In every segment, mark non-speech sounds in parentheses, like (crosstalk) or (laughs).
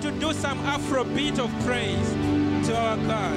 to do some Afrobeat of praise to our God.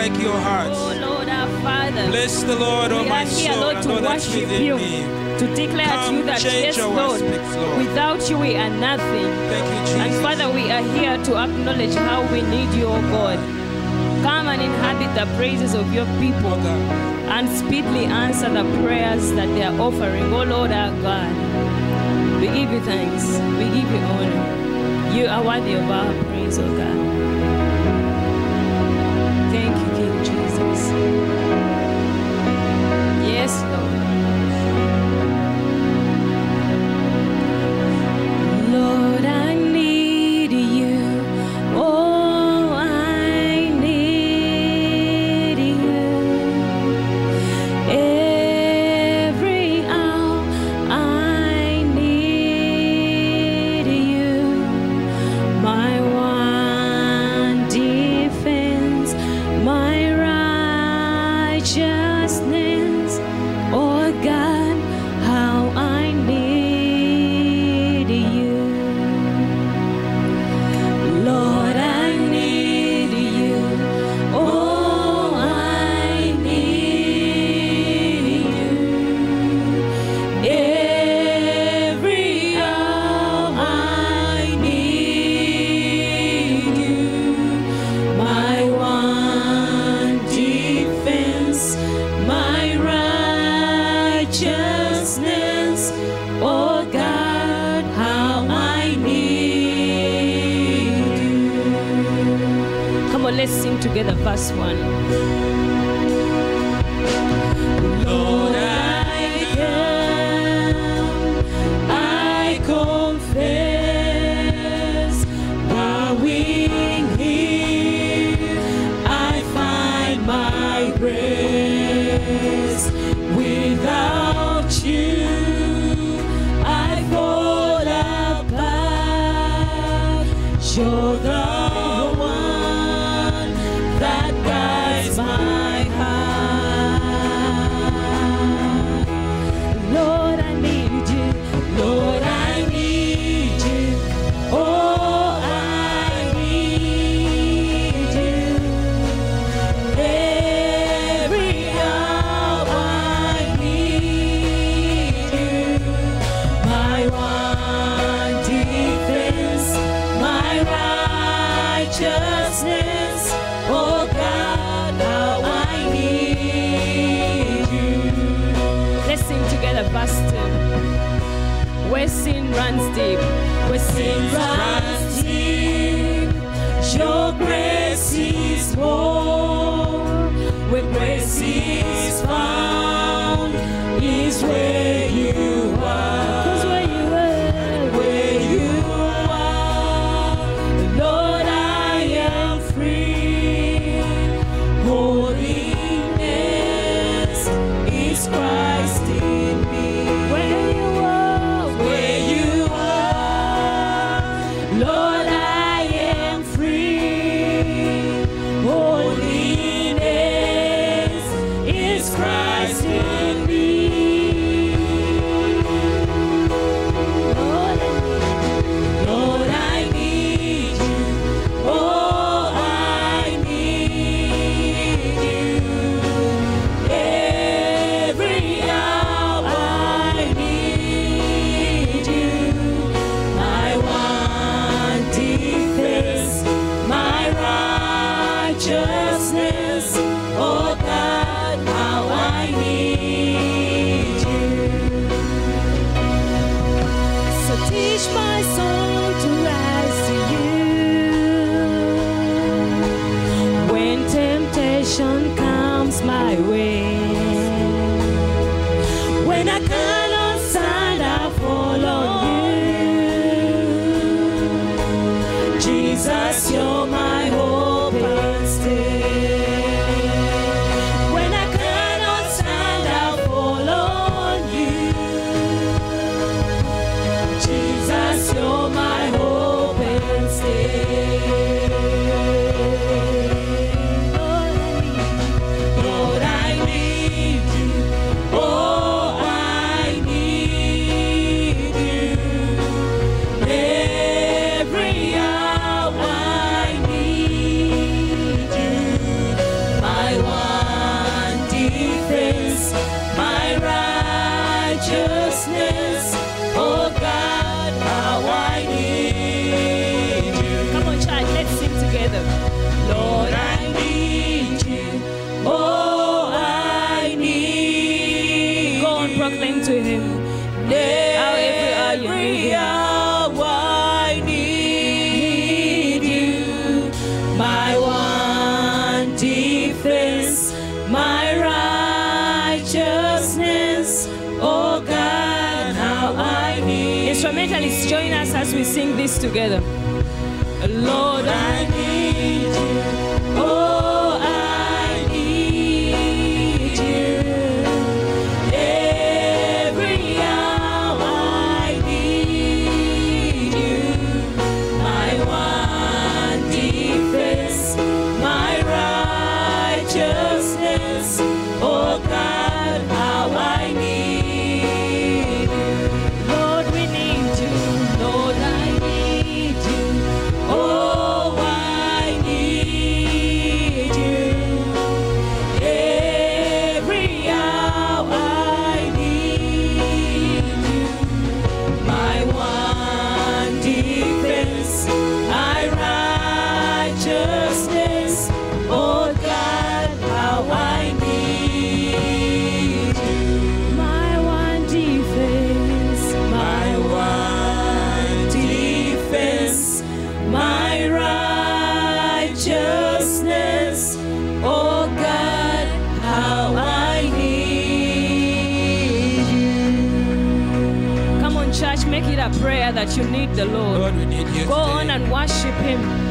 break your hearts. Oh Lord, our Father. Bless the Lord, O oh my soul, Lord, to worship you, me. to declare Come to you that yes, Lord, Lord, without you we are nothing. You, and Father, we are here to acknowledge how we need you, O oh God. Come and inhabit the praises of your people and speedily answer the prayers that they are offering, O oh Lord our God. We give you thanks, we give you honor. You are worthy of our praise, O God. Yes, Lord. picture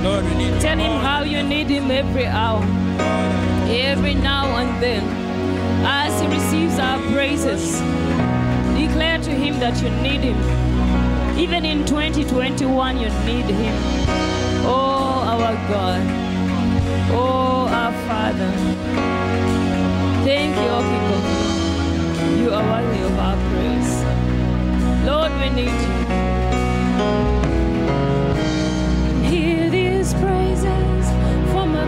Lord, we need Tell him how you need him every hour, every now and then. As he receives our praises, declare to him that you need him. Even in 2021, you need him. Oh, our God. Oh, our Father. Thank you, O people. You are worthy of our praise. Lord, we need you.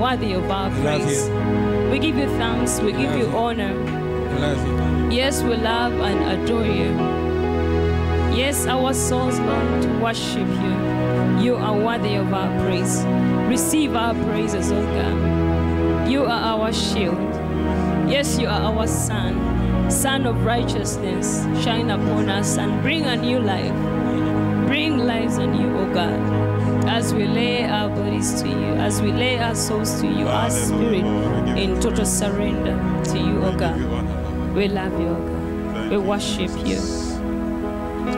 worthy of our praise. We give you thanks, we give you honor. Yes, we love and adore you. Yes, our souls long to worship you. You are worthy of our praise. Receive our praises, O God. You are our shield. Yes, you are our sun, sun of righteousness. Shine upon us and bring a new life. Bring lives on you, O God. As we lay our bodies to you, as we lay our souls to you, our spirit in total surrender to you, O God. you honor, Lord. We love you, O God. We worship you.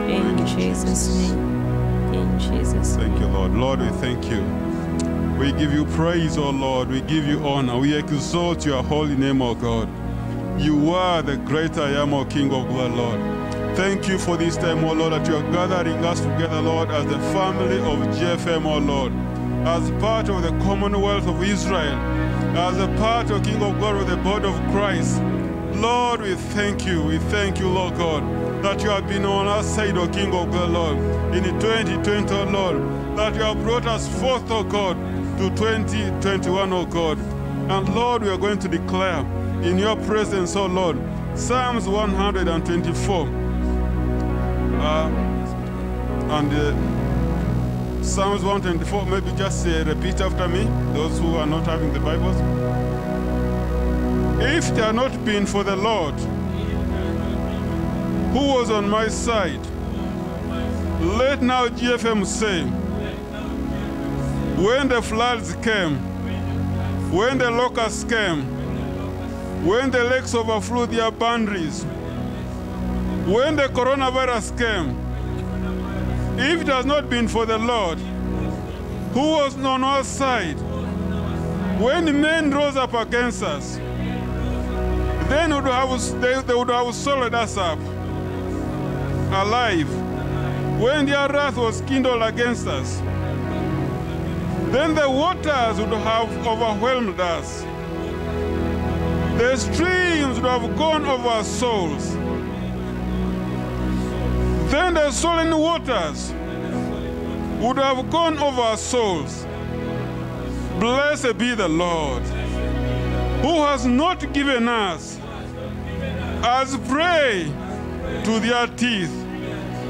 In Jesus' name. In Jesus' name. Thank you, Lord. Lord, we thank you. We give you praise, O Lord. We give you honor. We exalt your holy name, O God. You are the great I am, O King of glory, Lord. Thank you for this time, O Lord, that you are gathering us together, Lord, as the family of GFM, O Lord, as part of the Commonwealth of Israel, as a part of King of Glory, the body of Christ. Lord, we thank you. We thank you, Lord God, that you have been on our side, O King of Glory, Lord, in 2020, O Lord, that you have brought us forth, O God, to 2021, O God. And Lord, we are going to declare in your presence, O Lord, Psalms 124. Uh, and uh, Psalms 124, maybe just uh, repeat after me, those who are not having the Bibles. If it had not been for the Lord who was on my side, let now GFM say, when the floods came, when the locusts came, when the lakes overflowed their boundaries, when the coronavirus came, if it has not been for the Lord who was on our side, when men rose up against us, then would have, they, they would have swallowed us up alive. When their wrath was kindled against us, then the waters would have overwhelmed us. The streams would have gone over our souls. Then the sullen waters would have gone over our souls. Blessed be the Lord, who has not given us as prey to their teeth,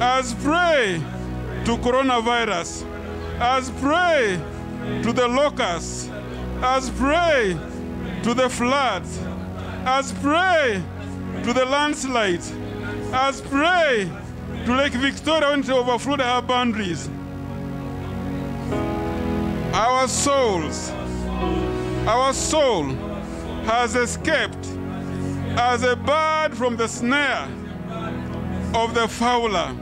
as prey to coronavirus, as prey to the locusts, as prey to the floods, as prey to the landslides, as prey to Lake Victoria when it overflowed our boundaries. Our souls, our soul has escaped as a bird from the snare of the fowler.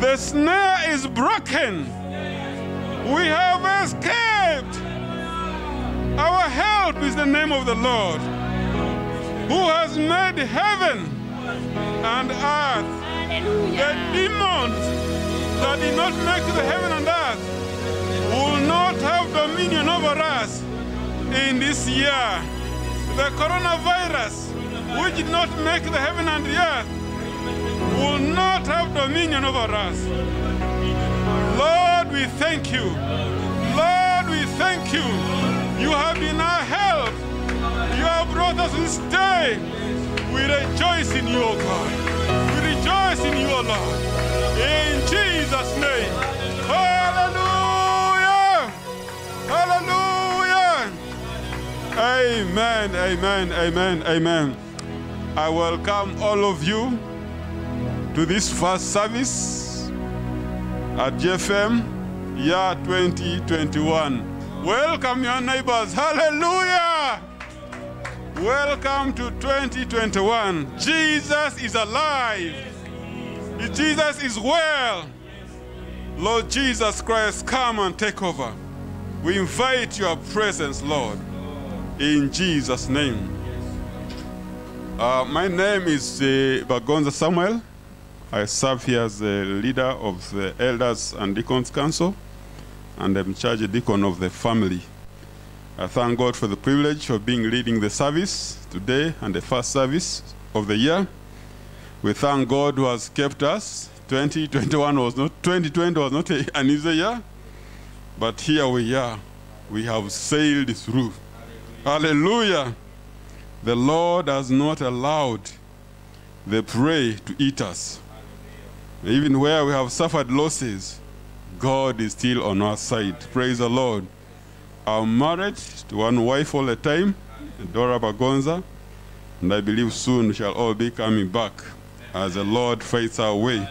The snare is broken. We have escaped. Our help is the name of the Lord, who has made heaven and earth. The demons that did not make the heaven and earth will not have dominion over us in this year. The coronavirus, which did not make the heaven and the earth, will not have dominion over us. Lord, we thank you. Lord, we thank you. You have been our help. You have brought us this day. We rejoice in you, O God. We rejoice in you, Lord. In Jesus' name. Hallelujah. Hallelujah. Amen, amen, amen, amen. I welcome all of you to this first service at GFM year 2021. Welcome your neighbors. Hallelujah. Welcome to 2021. Jesus is alive. Jesus is well. Lord Jesus Christ, come and take over. We invite your presence, Lord, in Jesus' name. Uh, my name is uh, Bagonza Samuel. I serve here as the leader of the Elders and Deacons Council, and I'm charge deacon of the family. I thank God for the privilege of being leading the service today and the first service of the year. We thank God who has kept us. 2021 was not 2020 was not an easy year, but here we are. We have sailed through. Hallelujah. The Lord has not allowed the prey to eat us. Even where we have suffered losses, God is still on our side. Praise the Lord. I'm married to one wife all the time, Dora Bagonza, and I believe soon we shall all be coming back as the Lord fights our way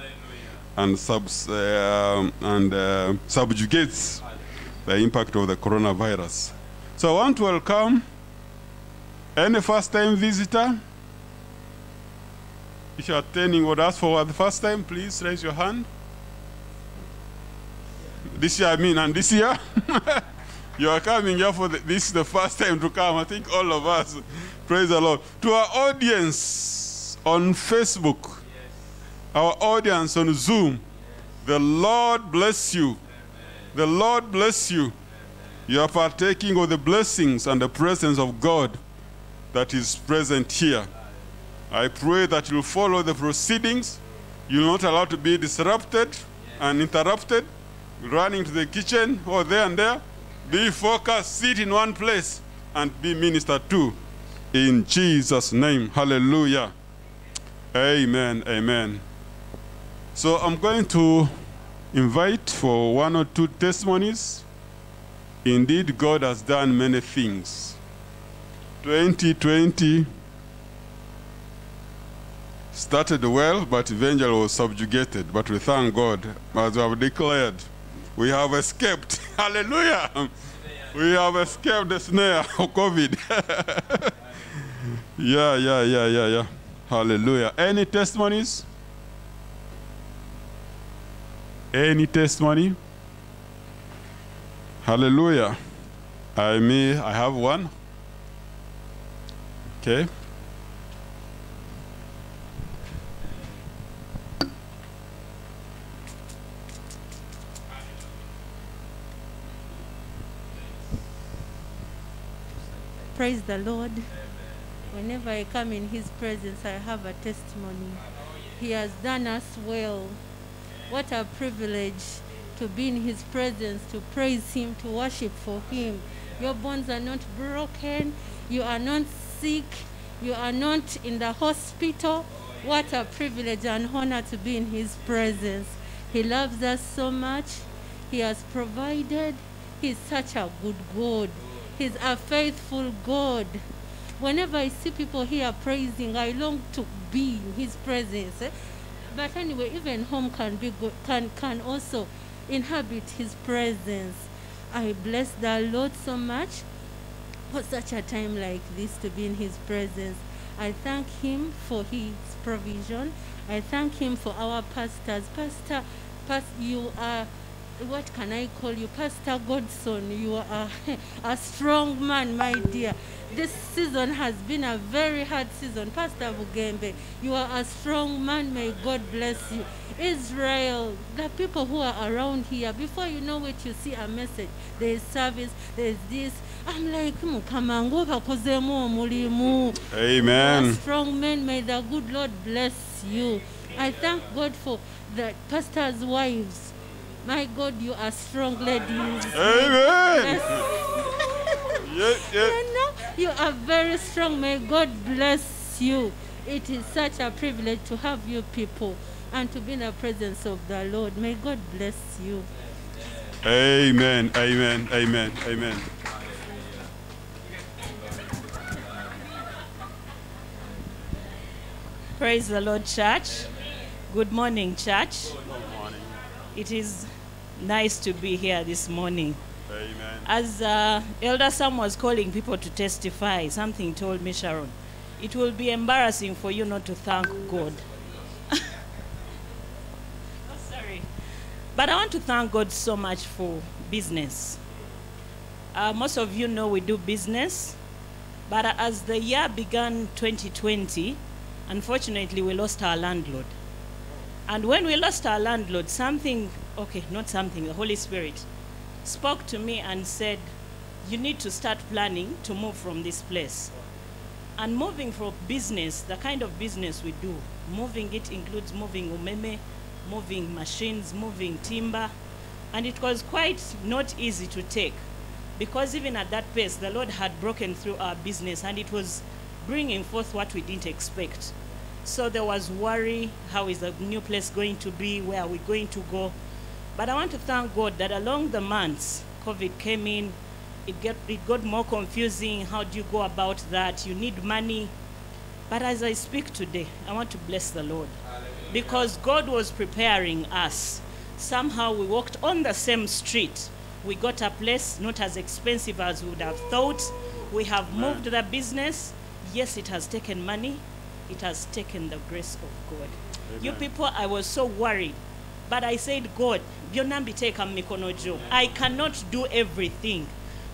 and, subs, uh, and uh, subjugates the impact of the coronavirus. So I want to welcome any first-time visitor. If you're attending with us for the first time, please raise your hand. This year, I mean, and this year, (laughs) you are coming here for the, this is the first time to come. I think all of us, praise the Lord. To our audience on Facebook, our audience on Zoom, the Lord bless you. The Lord bless you. You are partaking of the blessings and the presence of God that is present here. I pray that you'll follow the proceedings. You're not allowed to be disrupted and interrupted, running to the kitchen or there and there. Be focused, sit in one place, and be ministered to. In Jesus' name. Hallelujah. Amen. Amen. So I'm going to invite for one or two testimonies. Indeed, God has done many things. 2020 started well, but eventually was subjugated. But we thank God, as we have declared, we have escaped. (laughs) Hallelujah. We have escaped the snare of COVID. (laughs) yeah, yeah, yeah, yeah, yeah. Hallelujah. Any testimonies? Any testimony? Hallelujah. I may I have one. Okay. Praise the Lord. Whenever I come in His presence, I have a testimony. He has done us well. What a privilege to be in His presence, to praise Him, to worship for Him. Your bones are not broken. You are not sick. You are not in the hospital. What a privilege and honor to be in His presence. He loves us so much. He has provided. He's such a good God. He's a faithful God. Whenever I see people here praising, I long to be in His presence. But anyway, even home can be good, can can also inhabit His presence. I bless the Lord so much for such a time like this to be in His presence. I thank Him for His provision. I thank Him for our pastors. Pastor, past, you are what can I call you? Pastor Godson, you are a, (laughs) a strong man, my dear. This season has been a very hard season. Pastor Bugembe, you are a strong man. May God bless you. Israel, the people who are around here, before you know it, you see a message. There is service, there is this. I'm like, Mukamango. Amen. You are strong men. May the good Lord bless you. I thank God for the pastors' wives. My God, you are strong ladies. Amen. Yes. Yeah, yeah. You know, you are very strong. May God bless you. It is such a privilege to have you people and to be in the presence of the Lord. May God bless you. Amen. Amen. Amen. Amen. Praise the Lord, church. Good morning, church. It is nice to be here this morning. Amen. As uh, Elder Sam was calling people to testify, something told me, Sharon, it will be embarrassing for you not to thank God. (laughs) oh, sorry. But I want to thank God so much for business. Uh, most of you know we do business, but as the year began 2020, unfortunately, we lost our landlord. And when we lost our landlord, something, okay, not something, the Holy Spirit spoke to me and said, You need to start planning to move from this place. And moving for business, the kind of business we do, moving it includes moving umeme, moving machines, moving timber. And it was quite not easy to take because even at that pace, the Lord had broken through our business and it was bringing forth what we didn't expect. So there was worry how is the new place going to be? Where are we going to go? But I want to thank God that along the months, COVID came in, it, get, it got more confusing. How do you go about that? You need money. But as I speak today, I want to bless the Lord because God was preparing us. Somehow we walked on the same street. We got a place not as expensive as we would have thought. We have moved the business. Yes, it has taken money. It has taken the grace of God. You people, I was so worried. But I said, God, byonna mbiteeka mu. I cannot do everything.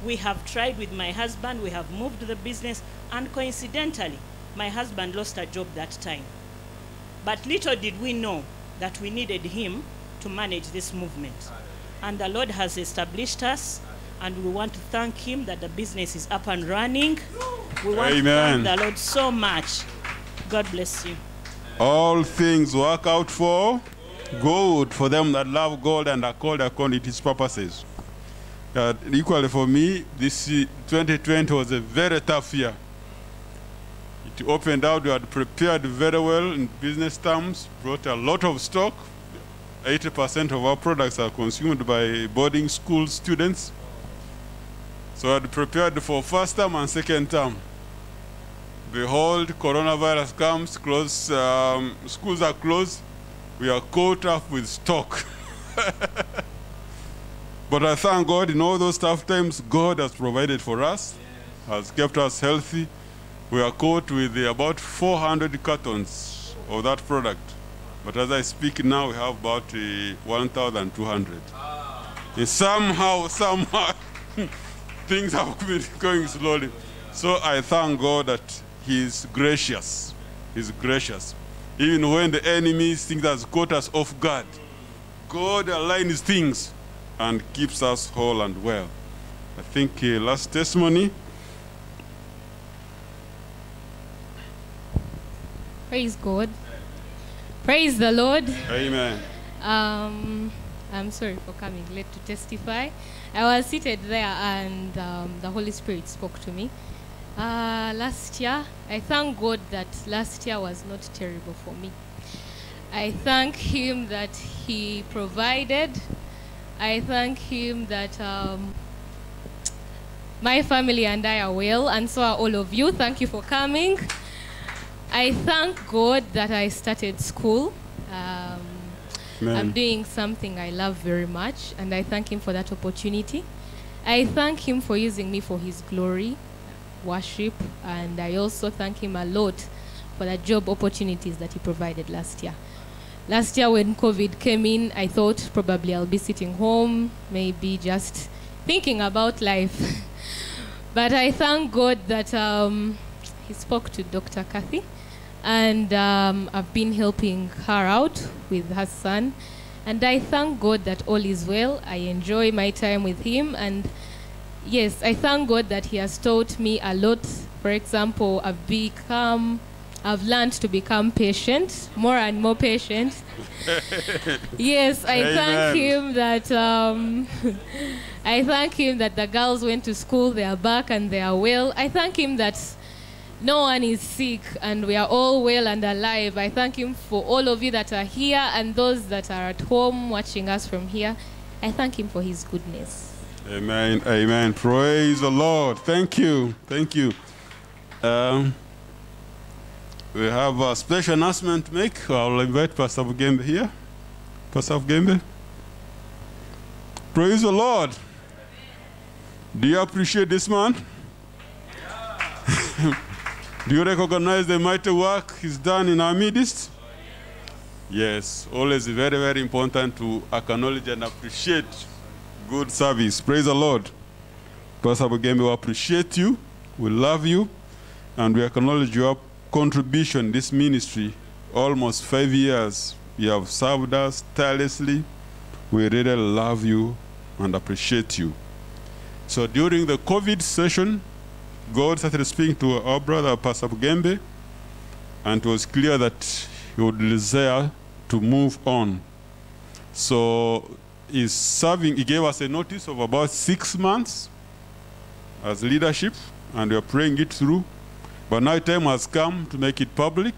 We have tried with my husband, we have moved the business, and coincidentally, my husband lost a job that time. But little did we know that we needed him to manage this movement. And the Lord has established us, and we want to thank him that the business is up and running. We want Amen. to thank the Lord so much. God bless you. All things work out for good for them that love God and are called according to his purposes. Uh, equally for me, this uh, 2020 was a very tough year. It opened out, we had prepared very well in business terms, brought a lot of stock. 80% of our products are consumed by boarding school students. So I had prepared for first term and second term. Behold, coronavirus comes, close, um, schools are closed. We are caught up with stock. (laughs) but I thank God in all those tough times, God has provided for us, has kept us healthy. We are caught with uh, about 400 cartons of that product. But as I speak now, we have about uh, 1,200. And somehow, somehow, (laughs) things have been (laughs) going slowly. So I thank God that He is gracious. He's gracious. Even when the enemy thinks has caught us off guard, God aligns things and keeps us whole and well. I think uh, last testimony. Praise God. Praise the Lord. Amen. Um, I'm sorry for coming late to testify. I was seated there and um, the Holy Spirit spoke to me. Uh, last year, I thank God that last year was not terrible for me. I thank Him that He provided. I thank Him that um, my family and I are well, and so are all of you. Thank you for coming. I thank God that I started school. Um, I'm doing something I love very much, and I thank Him for that opportunity. I thank Him for using me for His glory, worship, and I also thank Him a lot for the job opportunities that He provided last year. Last year, when COVID came in, I thought probably I'll be sitting home, maybe just thinking about life. (laughs) but I thank God that um, He spoke to Dr. Kathy and um, I've been helping her out with her son. And I thank God that all is well. I enjoy my time with him. And yes, I thank God that He has taught me a lot. For example, I've become, I've learned to become patient, more and more patient. (laughs) yes, I thank Him that. Um, (laughs) I thank Him that the girls went to school, they are back and they are well. I thank Him that no one is sick and we are all well and alive. I thank Him for all of you that are here and those that are at home watching us from here. I thank Him for His goodness. Amen. Amen. Praise the Lord. Thank you. Thank you. Um, we have a special announcement to make. I'll invite Pastor Bugembe here. Pastor Bugembe. Praise the Lord. Do you appreciate this man? (laughs) Do you recognize the mighty work he's done in our midst? Yes, always very, very important to acknowledge and appreciate good service. Praise the Lord. Pastor Bugembe, we appreciate you, we love you, and we acknowledge your contribution this ministry. Almost five years, you have served us tirelessly. We really love you and appreciate you. So during the COVID session, God started speaking to our brother, Pastor Bugembe, and it was clear that he would desire to move on. So he's serving, he gave us a notice of about six months as leadership, and we are praying it through. But now time has come to make it public.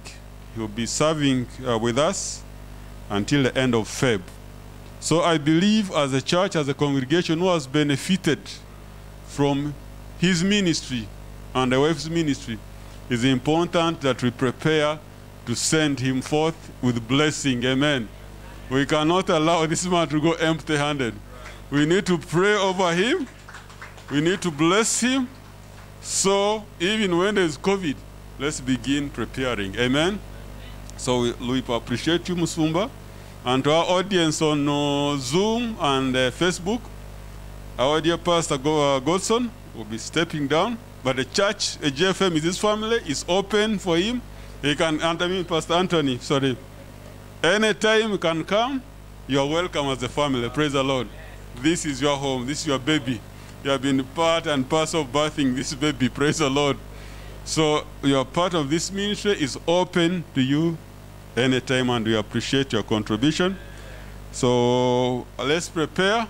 He will be serving uh, with us until the end of Feb. So I believe as a church, as a congregation who has benefited from his ministry and the wife's ministry, it's important that we prepare to send him forth with blessing. Amen. We cannot allow this man to go empty handed. We need to pray over him. We need to bless him. So even when there's COVID, let's begin preparing. Amen. So we, we appreciate you, Musumba. And to our audience on uh, Zoom and uh, Facebook, our dear Pastor uh, Godson will be stepping down. But the church, uh, GFM is his family, is open for him. He can, I mean, Pastor Anthony, sorry. Anytime you can come, you are welcome as a family. Praise the Lord. This is your home. This is your baby. You have been part and parcel of birthing this baby. Praise the Lord. So your part of this ministry is open to you anytime, and we appreciate your contribution. So let's prepare.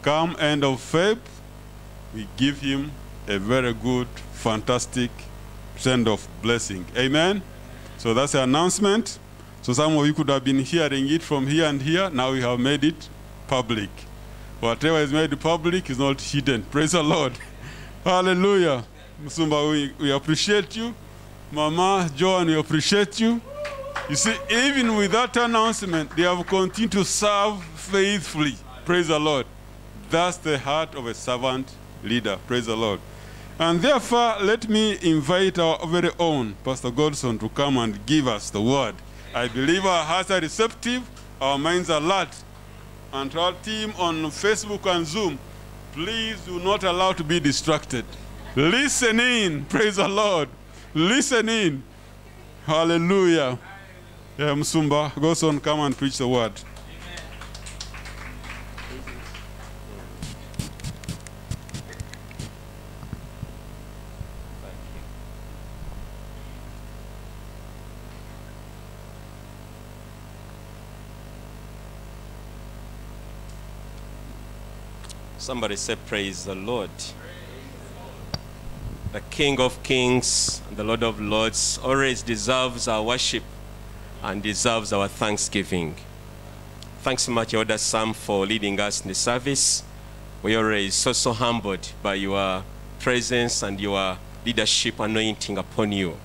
Come end of Feb, we give him a very good, fantastic send of blessing. Amen. So that's the announcement. So some of you could have been hearing it from here and here. Now we have made it public. Whatever is made public is not hidden. Praise the Lord. (laughs) Hallelujah. Musumba, we, we appreciate you. Mama, Joan, we appreciate you. You see, even with that announcement, they have continued to serve faithfully. Praise the Lord. That's the heart of a servant leader. Praise the Lord. And therefore, let me invite our very own Pastor Godson to come and give us the word. I believe our hearts are receptive, our minds are alert. And to our team on Facebook and Zoom, please do not allow to be distracted. Listen in. Praise the Lord. Listen in. Hallelujah. Yeah, Msumba, go on, come and preach the word. Somebody say, Praise the Lord. The King of Kings, the Lord of Lords, always deserves our worship and deserves our thanksgiving. Thanks so much, Elder Sam, for leading us in the service. We are always so, so humbled by your presence and your leadership anointing upon you.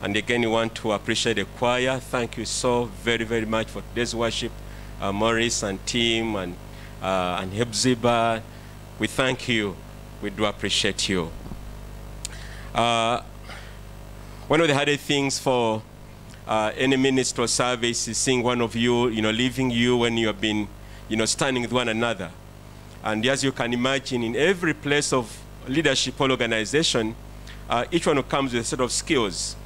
And again, we want to appreciate the choir. Thank you so very, very much for today's worship. Uh, Morris and team and, uh, and Hephzibah, we thank you. We do appreciate you. Uh, one of the hardest things for uh, any ministerial service is seeing one of you, you know, leaving you when you have been, you know, standing with one another. And as you can imagine, in every place of leadership or organization, uh, each one who comes with a set of skills.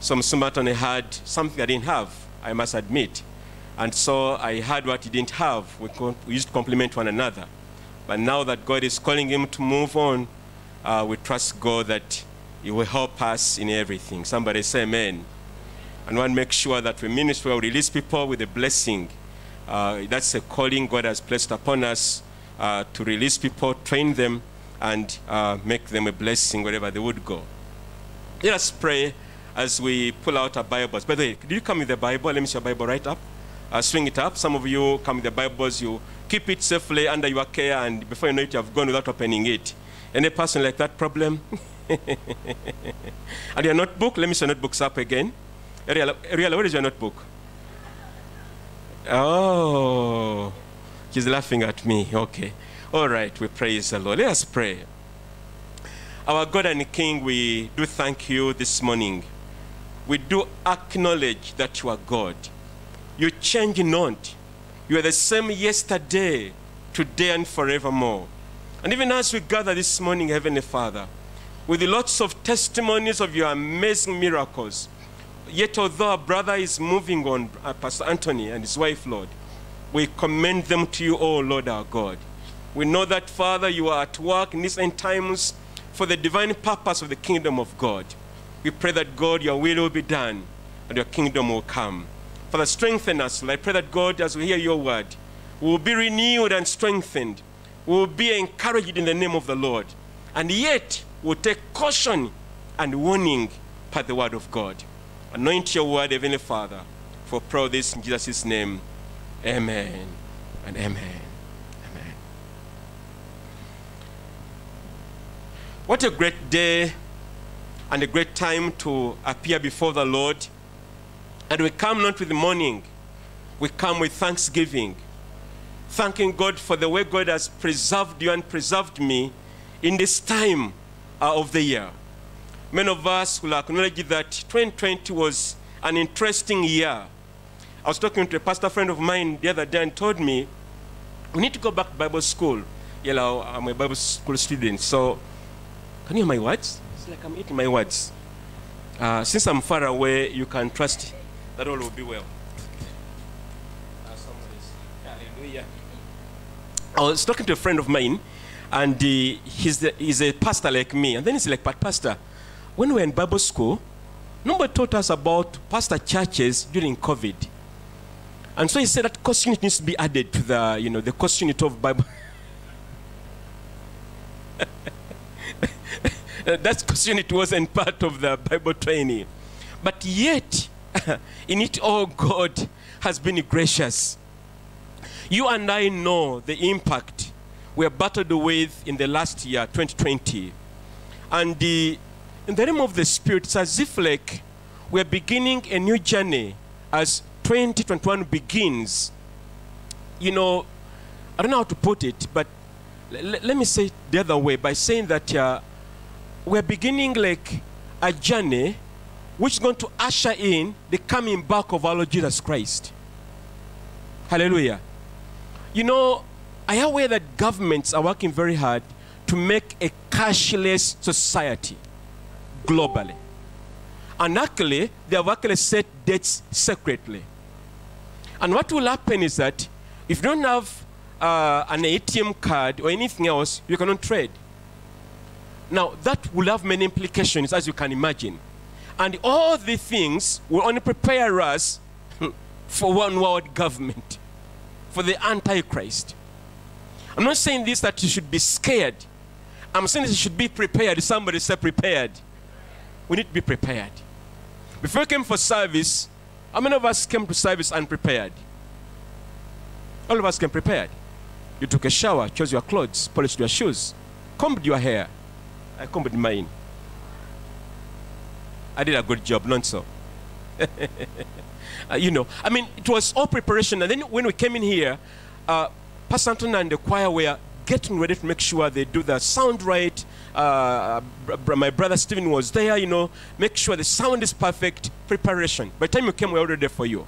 Some Sumatone had something I didn't have, I must admit. And so I had what he didn't have. We, we used to complement one another. But now that God is calling him to move on, uh, we trust God that he will help us in everything. Somebody say amen. And to make sure that we minister, we release people with a blessing. Uh, that's a calling God has placed upon us uh, to release people, train them, and uh, make them a blessing wherever they would go. Let us pray as we pull out our Bibles. By the way, did you come with the Bible? Let me see your Bible right up. Uh, swing it up. Some of you come with the Bibles, you keep it safely under your care, and before you know it, you have gone without opening it. Any person like that problem? (laughs) and your notebook, let me see your notebooks up again. Ariel, Ariel, where is your notebook? Oh, she's laughing at me. Okay. All right, we praise the Lord. Let us pray. Our God and King, we do thank you this morning. We do acknowledge that you are God. You change not. You are the same yesterday, today, and forevermore. And even as we gather this morning, Heavenly Father, with lots of testimonies of your amazing miracles, yet although our brother is moving on, uh, Pastor Anthony and his wife, Lord, we commend them to you, O Lord our God. We know that, Father, you are at work in these end times for the divine purpose of the kingdom of God. We pray that, God, your will will be done and your kingdom will come. Father, strengthen us. I pray that, God, as we hear your word, will be renewed and strengthened. Will be encouraged in the name of the Lord. And yet, we'll take caution and warning by the word of God. Anoint your word, Heavenly Father, for pro this in Jesus' name. Amen and amen. Amen. What a great day and a great time to appear before the Lord. And we come not with mourning, we come with thanksgiving. Thanking God for the way God has preserved you and preserved me in this time uh, of the year. Many of us will acknowledge that 2020 was an interesting year. I was talking to a pastor friend of mine the other day and told me, we need to go back to Bible school. You know, I'm a Bible school student, so can you hear my words? It's like I'm eating my words. Uh, since I'm far away, you can trust that all will be well. Hallelujah. I was talking to a friend of mine, and uh, he's, the, he's a pastor like me. And then he's like, But, Pastor, when we were in Bible school, nobody taught us about pastor churches during COVID. And so he said that course unit needs to be added to the, you know, the course unit of Bible. (laughs) that course unit wasn't part of the Bible training. But yet, (laughs) in it all, God has been gracious. You and I know the impact we have battled with in the last year, 2020. And the, in the name of the Spirit, it's as if like we're beginning a new journey as 2021 begins. You know, I don't know how to put it, but let me say it the other way by saying that uh, we're beginning like a journey which is going to usher in the coming back of our Lord Jesus Christ. Hallelujah. You know, I am aware that governments are working very hard to make a cashless society globally. And actually, they have actually set dates secretly. And what will happen is that if you don't have uh, an ATM card or anything else, you cannot trade. Now, that will have many implications, as you can imagine. And all the things will only prepare us for one world government, for the Antichrist. I'm not saying this that you should be scared. I'm saying that you should be prepared. Somebody say prepared. We need to be prepared. Before we came for service, how many of us came to service unprepared? All of us came prepared. You took a shower, chose your clothes, polished your shoes, combed your hair. I combed mine. I did a good job, so. (laughs) Uh, you know, I mean, it was all preparation. And then when we came in here, uh, Pastor Anton and the choir were getting ready to make sure they do the sound right. Uh, my brother Stephen was there, you know, make sure the sound is perfect. Preparation. By the time you came, we were already there for you.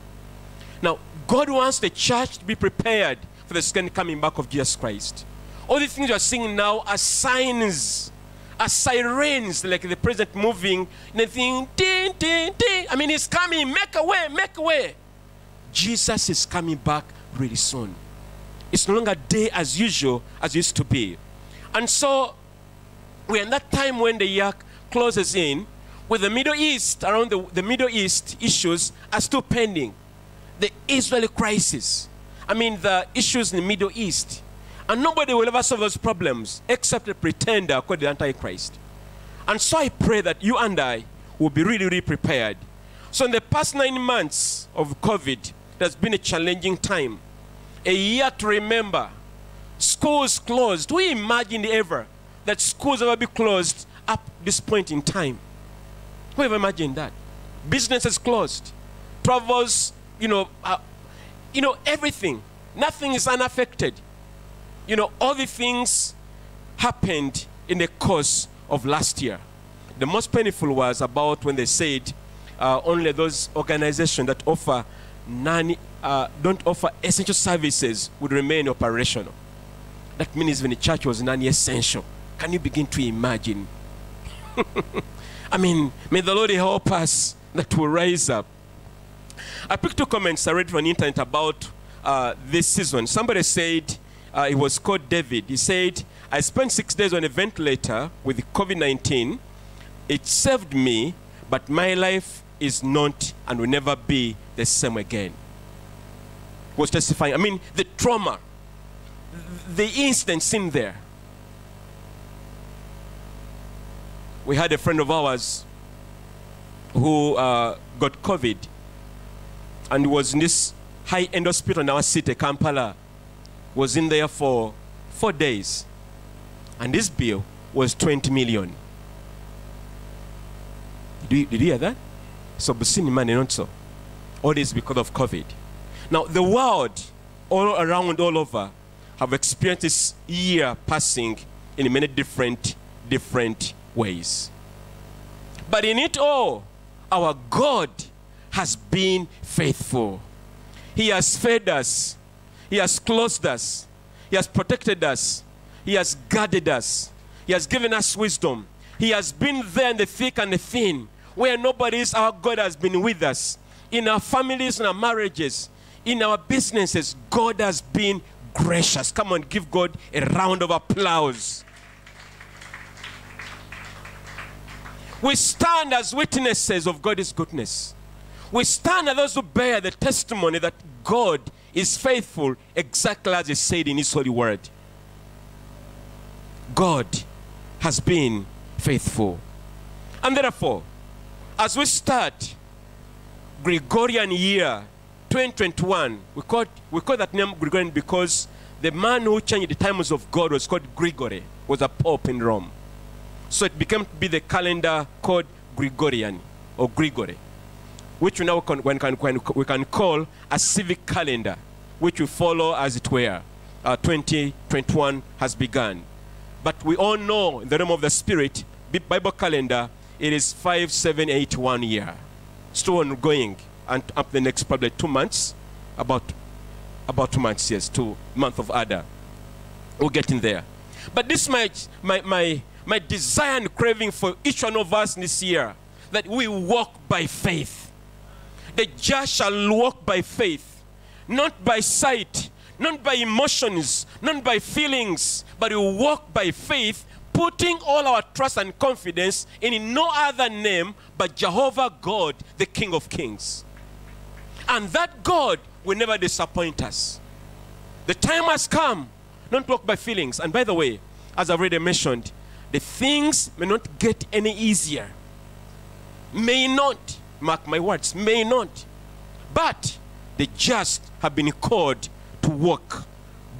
Now, God wants the church to be prepared for the second coming back of Jesus Christ. All the things you are seeing now are signs, are sirens, like the president moving, and the thing, ding, ding, ding. I mean, he's coming, make a way, make a way. Jesus is coming back really soon. It's no longer day as usual as it used to be. And so, we're in that time when the year closes in, with the Middle East, around the, the Middle East issues are still pending. The Israeli crisis. I mean, the issues in the Middle East. And nobody will ever solve those problems except a pretender called the Antichrist. And so I pray that you and I will be really, really prepared. So, in the past nine months of COVID, there's been a challenging time. A year to remember. Schools closed. We imagine ever that schools ever be closed up this point in time? Who ever imagined that? Businesses closed. Travels, you know, uh, you know, everything. Nothing is unaffected. You know, all the things happened in the course of last year. The most painful was about when they said uh, only those organizations that offer non, uh, don't offer essential services would remain operational. That means when the church was non-essential. Can you begin to imagine? (laughs) I mean, may the Lord help us that will rise up. I picked two comments I read from the internet about uh, this season. Somebody said, uh, it was called David. He said, I spent six days on a ventilator with COVID 19. It saved me, but my life is not and will never be the same again. Was testifying. I mean, the trauma, the incidents in there. We had a friend of ours who uh, got COVID and was in this high-end hospital in our city, Kampala. Was in there for four days, and this bill was 20 million. Did you, did you hear that? So, Busini money not so. All this because of COVID. Now, the world, all around, all over, have experienced this year passing in many different, different ways. But in it all, our God has been faithful. He has fed us, He has clothed us, He has protected us, He has guarded us, He has given us wisdom. He has been there in the thick and the thin, where nobody is. Our God has been with us. In our families, in our marriages, in our businesses, God has been gracious. Come on, give God a round of applause. We stand as witnesses of God's goodness. We stand as those who bear the testimony that God is faithful exactly as He said in His holy word. God has been faithful. And therefore, as we start Gregorian year 2021, we call, we call that name Gregorian because the man who changed the times of God was called Gregory, was a pope in Rome. So it became to be the calendar called Gregorian or Gregory, which we now can, when can, we can call a civic calendar, which we follow as it were. Uh, 2021 has begun. But we all know in the realm of the Spirit, Bible calendar, it is 5781 year. Still ongoing and up the next probably two months, about about two months, yes, two month of Adar. We're getting there. But this my my my my desire and craving for each one of us this year that we walk by faith. The just shall walk by faith, not by sight, not by emotions, not by feelings, but we walk by faith, putting all our trust and confidence in no other name but Jehovah God, the King of Kings. And that God will never disappoint us. The time has come, not walk by feelings. And by the way, as I've already mentioned, the things may not get any easier. May not, mark my words, may not. But the just have been called to walk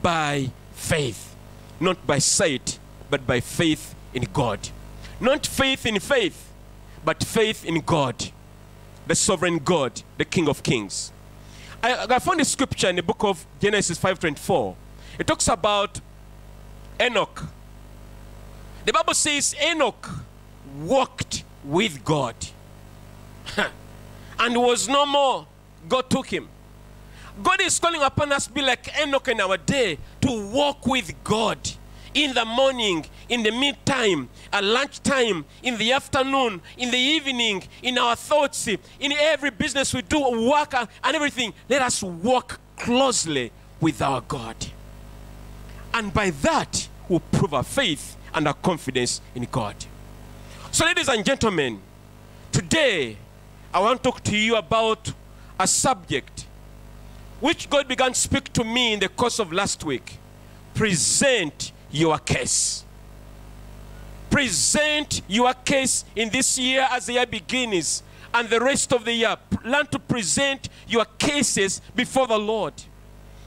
by faith, not by sight, but by faith in God. Not faith in faith, but faith in God, the sovereign God, the King of Kings. I, I found a scripture in the book of Genesis 5:24. It talks about Enoch. The Bible says Enoch walked with God (laughs) and was no more. God took him. God is calling upon us to be like Enoch in our day to walk with God in the morning, in the midtime, at lunchtime, in the afternoon, in the evening, in our thoughts, in every business we do, work and everything. Let us walk closely with our God. And by that, we'll prove our faith and our confidence in God. So, ladies and gentlemen, today I want to talk to you about a subject which God began to speak to me in the course of last week. Present your case. Present your case in this year as the year begins and the rest of the year. Learn to present your cases before the Lord.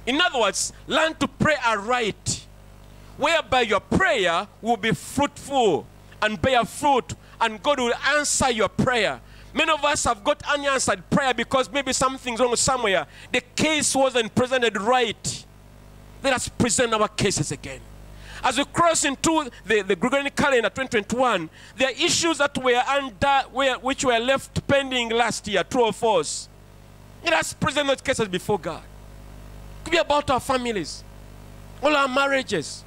In other words, learn to pray aright, whereby your prayer will be fruitful and bear fruit, and God will answer your prayer. Many of us have got unanswered prayer because maybe something's wrong somewhere. The case wasn't presented right. Let us present our cases again. As we cross into the, the Gregorian calendar 2021, there are issues that were under, which were left pending last year, true or false. Let us present those cases before God. It could be about our families, all our marriages,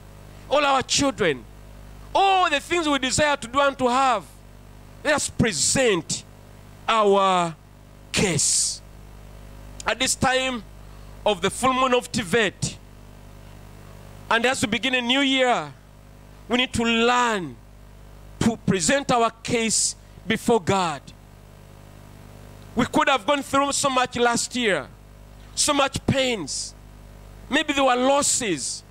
all our children, all the things we desire to do and to have. Let us present our case. At this time of the full moon of Tevet, and as we begin a new year, we need to learn to present our case before God. We could have gone through so much last year, so much pains. Maybe there were losses,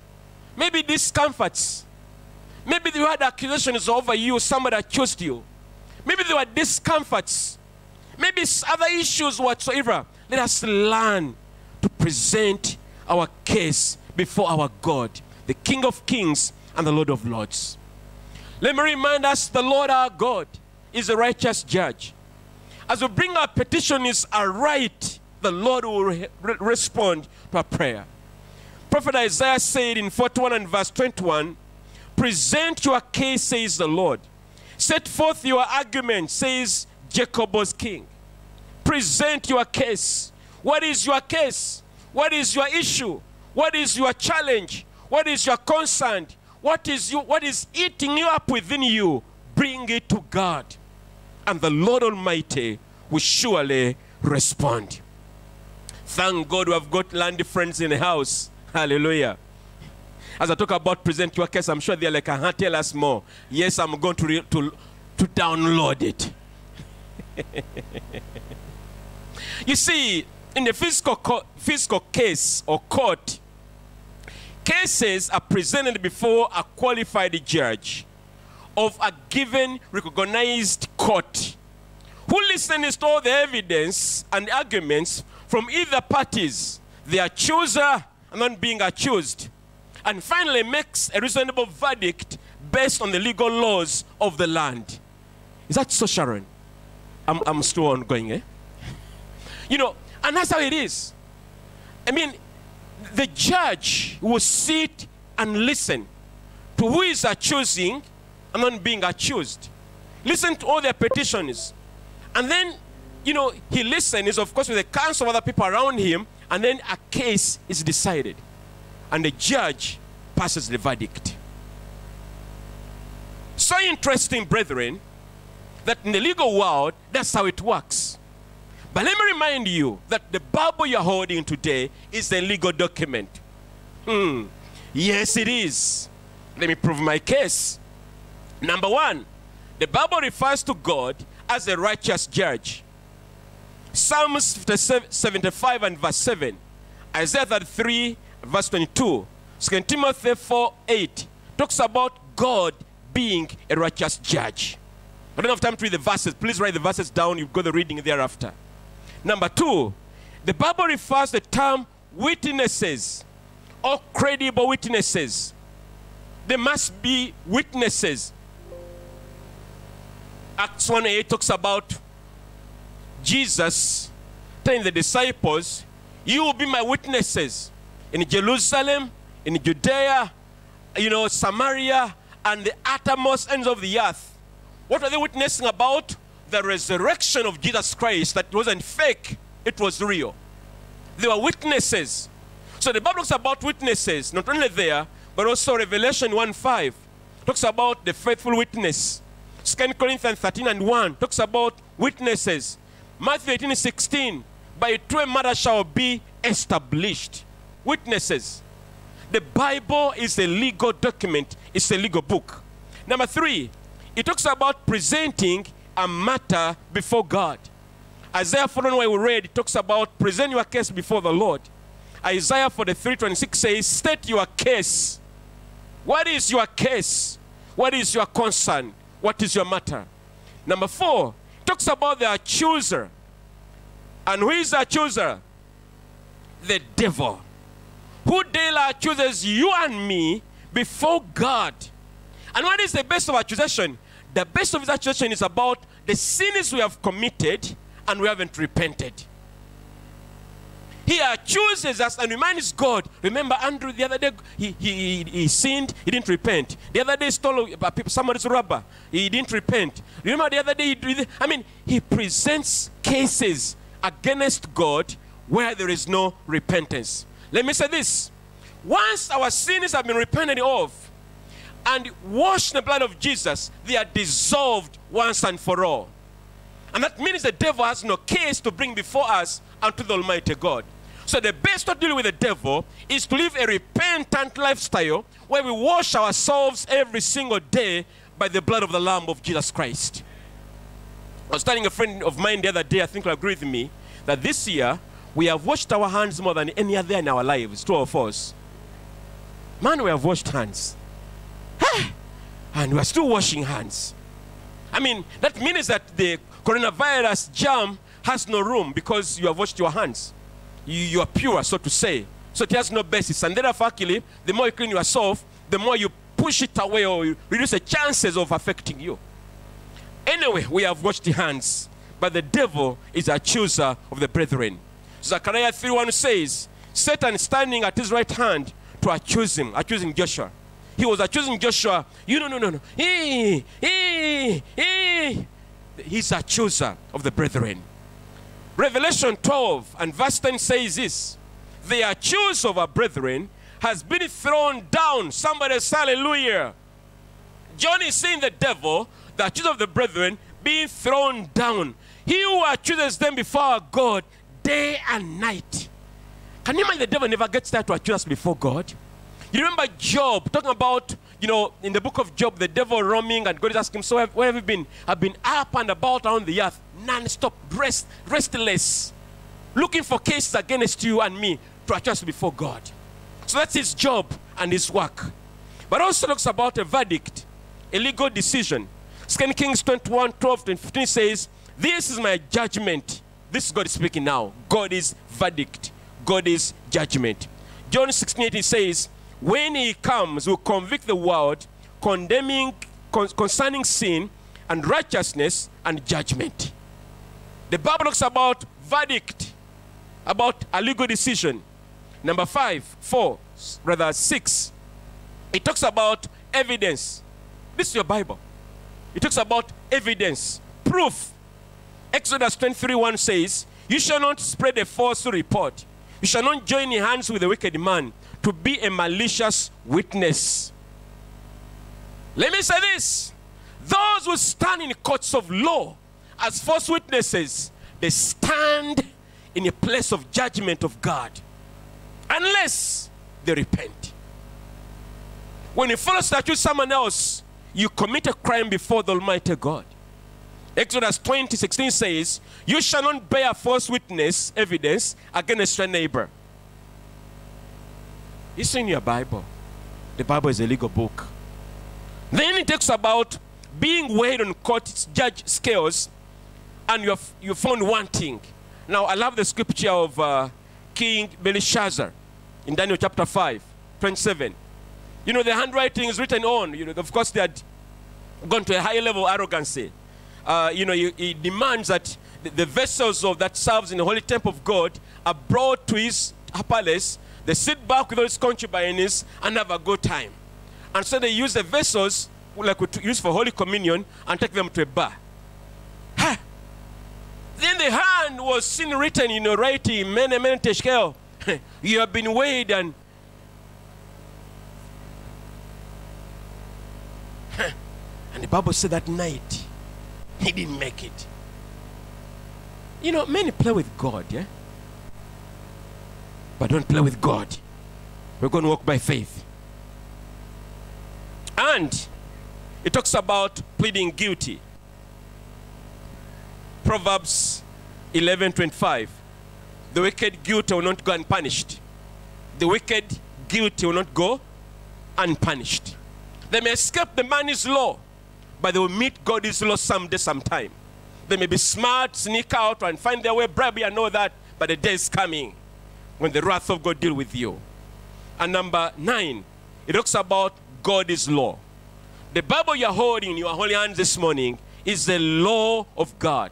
maybe discomforts. Maybe you had accusations over you, somebody accused you. Maybe there were discomforts. Maybe other issues whatsoever. Let us learn to present our case before our God, the King of Kings and the Lord of Lords. Let me remind us the Lord our God is a righteous judge. As we bring our petitions aright, the Lord will re- re- respond to our prayer. Prophet Isaiah said in 41 and verse 21 Present your case, says the Lord. Set forth your argument, says Jacob's king. Present your case. What is your case? What is your issue? What is your challenge? What is your concern? What is, you, what is eating you up within you? Bring it to God. And the Lord Almighty will surely respond. Thank God we have got land friends in the house. Hallelujah. As I talk about present your case, I'm sure they're like, uh tell us more. Yes, I'm going to, to, to download it. (laughs) you see, in the co- physical case or court, cases are presented before a qualified judge of a given recognized court who listens to all the evidence and arguments from either parties, the accuser and not being accused, and finally makes a reasonable verdict based on the legal laws of the land. Is that so, Sharon? I'm, I'm still ongoing, eh? You know, and that's how it is. I mean, the judge will sit and listen to who is accusing and not being accused. Listen to all their petitions. And then, you know, he listens, of course, with the counsel of other people around him, and then a case is decided. And the judge passes the verdict. So interesting, brethren, that in the legal world, that's how it works. But let me remind you that the Bible you're holding today is a legal document. Hmm. Yes, it is. Let me prove my case. Number one, the Bible refers to God as a righteous judge. Psalms 75 and verse 7, Isaiah 33, verse 22, 2 Timothy 4 8 talks about God being a righteous judge. I don't have time to read the verses. Please write the verses down. You've got the reading thereafter. Number two, the Bible refers the term witnesses or credible witnesses. There must be witnesses. Acts 1 8 talks about Jesus telling the disciples, You will be my witnesses in Jerusalem, in Judea, you know, Samaria, and the uttermost ends of the earth. What are they witnessing about? The resurrection of Jesus Christ that wasn't fake, it was real. They were witnesses. So the Bible talks about witnesses, not only there, but also Revelation 1 5 talks about the faithful witness. 2 Corinthians 13 and 1 talks about witnesses. Matthew 18 16, by two matter shall be established. Witnesses. The Bible is a legal document, it's a legal book. Number three, it talks about presenting a matter before God. Isaiah 41, where we read, talks about present your case before the Lord. Isaiah 43 26 says, State your case. What is your case? What is your concern? What is your matter? Number four, talks about the accuser. And who is the accuser? The devil. Who daily accuses you and me before God. And what is the best of accusation? The best of his accusation is about the sins we have committed and we haven't repented. He accuses us and reminds God. Remember, Andrew, the other day, he, he, he, sinned, he didn't repent. The other day, he stole somebody's rubber, he didn't repent. Remember, the other day, he, I mean, he presents cases against God where there is no repentance. Let me say this once our sins have been repented of and washed in the blood of Jesus, they are dissolved once and for all. And that means the devil has no case to bring before us unto the Almighty God. So the best way to deal with the devil is to live a repentant lifestyle where we wash ourselves every single day by the blood of the Lamb of Jesus Christ. I was telling a friend of mine the other day, I think you'll agree with me, that this year we have washed our hands more than any other in our lives, two of us. Man, we have washed hands. (sighs) and we are still washing hands. I mean, that means that the coronavirus germ has no room because you have washed your hands. You, you are pure, so to say. So it has no basis. And therefore, actually, the more you clean yourself, the more you push it away or you reduce the chances of affecting you. Anyway, we have washed the hands, but the devil is a accuser of the brethren. Zechariah 3:1 says, Satan standing at his right hand to accuse him, accusing Joshua. He was accusing Joshua, you no, no, no, no. He, he, he. He's accuser of the brethren. Revelation 12 and verse 10 says this The accuser of our brethren has been thrown down. Somebody say hallelujah. John is seeing the devil, the accuser of the brethren, being thrown down. He who accuses them before God day and night. Can you imagine the devil never gets tired to accuse us before God? You remember Job talking about, you know, in the book of Job, the devil roaming, and God is asking him, So where have you been? I've been up and about around the earth, non stop, rest, restless, looking for cases against you and me to us before God. So that's his job and his work. But also talks about a verdict, a legal decision. 2 Kings 21 12 to 15 says, This is my judgment. This is God speaking now. God is verdict. God is judgment. John 16 18 says, When he comes, will convict the world, condemning con- concerning sin and righteousness and judgment. The Bible talks about verdict, about a legal decision. Number five, four, rather six, it talks about evidence. This is your Bible. It talks about evidence, proof. Exodus 23 1 says, You shall not spread a false report. You shall not join hands with a wicked man to be a malicious witness. Let me say this those who stand in courts of law as false witnesses, they stand in a place of judgment of God unless they repent. When you follow statute someone else, you commit a crime before the Almighty God. Exodus 20, 16 says, You shall not bear false witness evidence against your neighbor. It's in your Bible. The Bible is a legal book. Then it talks about being weighed on court judge scales and you're, you're found wanting. Now, I love the scripture of uh, King Belshazzar in Daniel chapter 5, 27. You know, the handwriting is written on. You know, of course, they had gone to a high level of arrogancy. Uh, you know, he, demands that the, the vessels of that serves in the holy temple of God are brought to his palace. They sit back with his concubines and have a good time. And so they use the vessels like we use for Holy Communion and take them to a bar. Ha! Then the hand was seen written in a writing, many, many tekel. (laughs) You have been weighed and And the Bible said that night he didn't make it. You know, many play with God, yeah? But don't play with God. We're going to walk by faith. And it talks about pleading guilty. Proverbs 11:25. The wicked guilty will not go unpunished. The wicked guilty will not go unpunished. They may escape the man's law, but they will meet God's law someday, sometime. They may be smart, sneak out, and find their way, bribe you and know that, but the day is coming when the wrath of God deal with you. And number nine, it talks about God's law. The Bible you're holding in your holy hands this morning is the law of God.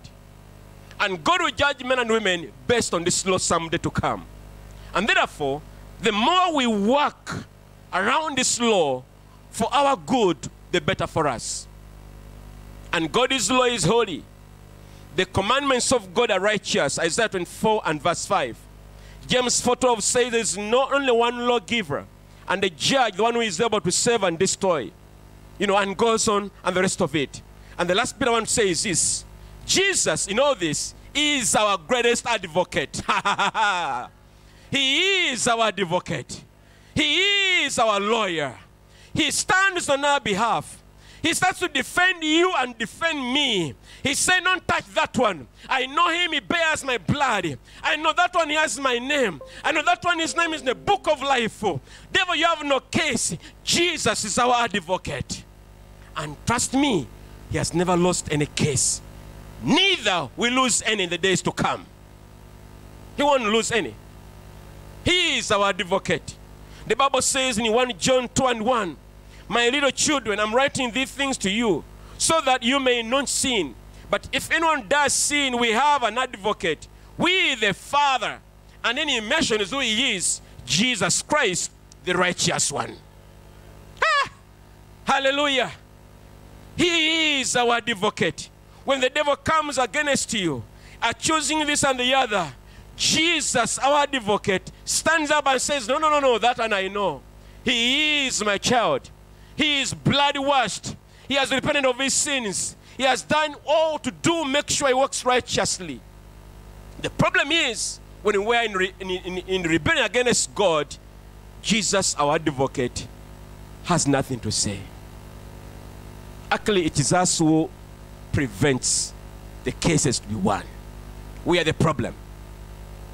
And God will judge men and women based on this law someday to come. And therefore, the more we work around this law for our good, the better for us. And God's law is holy. The commandments of God are righteous. Isaiah 24 and verse 5. James 4:12 says there's not only one lawgiver and the judge, the one who is able to save and destroy. You know, and goes on and the rest of it. And the last bit I want to say is this. Jesus, in all this, is our greatest advocate. (laughs) he is our advocate. He is our lawyer. He stands on our behalf. He starts to defend you and defend me. He said, Don't touch that one. I know him, he bears my blood. I know that one, he has my name. I know that one, his name is in the book of life. Devil, you have no case. Jesus is our advocate. And trust me, he has never lost any case neither will lose any in the days to come. He won't lose any. He is our advocate. The Bible says in 1 John 2 and 1, My little children, I'm writing these things to you so that you may not sin. But if anyone does sin, we have an advocate. We, the Father. And then he mentions who he is Jesus Christ, the righteous one. Ah! Hallelujah. He is our advocate. When the devil comes against you, accusing this and the other, Jesus, our advocate, stands up and says, No, no, no, no, that and I know. He is my child. He is blood washed. He has repented of his sins. He has done all to do, make sure he works righteously. The problem is, when we are in, re- in, in, in rebellion against God, Jesus, our advocate, has nothing to say. Actually, it is us who prevents the cases to be won. We are the problem.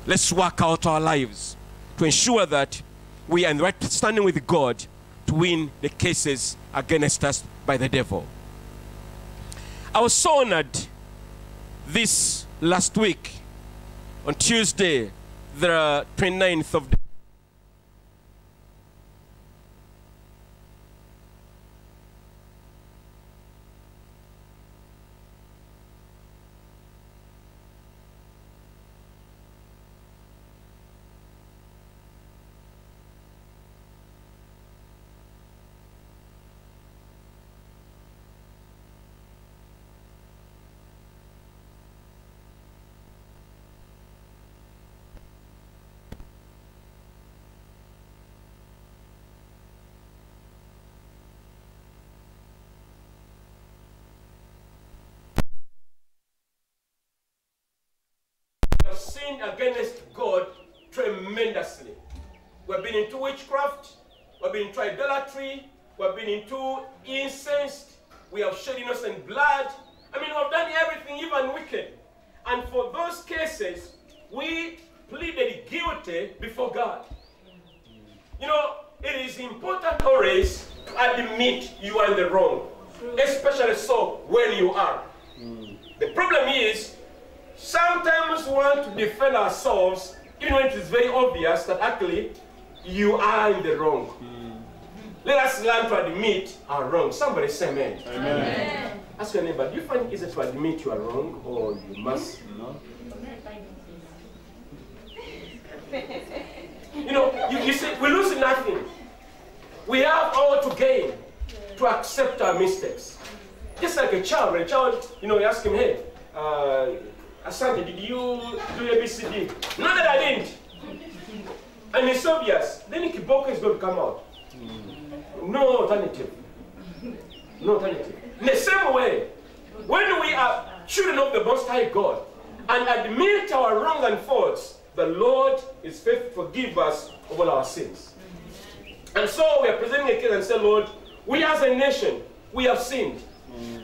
Let's work out our lives to ensure that we are in right standing with God to win the cases against us by the devil. I was so honored this last week on Tuesday, the 29th of We have sinned against God tremendously. We've been into witchcraft, we've been into idolatry, we've been into incense, we have shed innocent blood. I mean, we've done everything, even wicked. And for those cases, we pleaded guilty before God. You know, it is important always to admit you are in the wrong, especially so when you are. Mm. The problem is, sometimes we want to defend ourselves even when it is very obvious that actually you are in the wrong. Let us learn to admit our wrong. Somebody say amen. Amen. Ask your neighbor, do you find it easy to admit you are wrong or you must? (laughs) You know, you, you see, we lose nothing. We have all to gain to accept our mistakes. Just like a child, when a child, you know, you ask him, hey, uh, Asante, did you do ABCD? No, that I didn't. And it's obvious. Then Kiboko is going to come out. No alternative. No alternative. In the same way, when we are children of the Most High God and admit our wrong and faults, the Lord is faithful to forgive us of all our sins. And so we are presenting a case and say, Lord, we as a nation, we have sinned.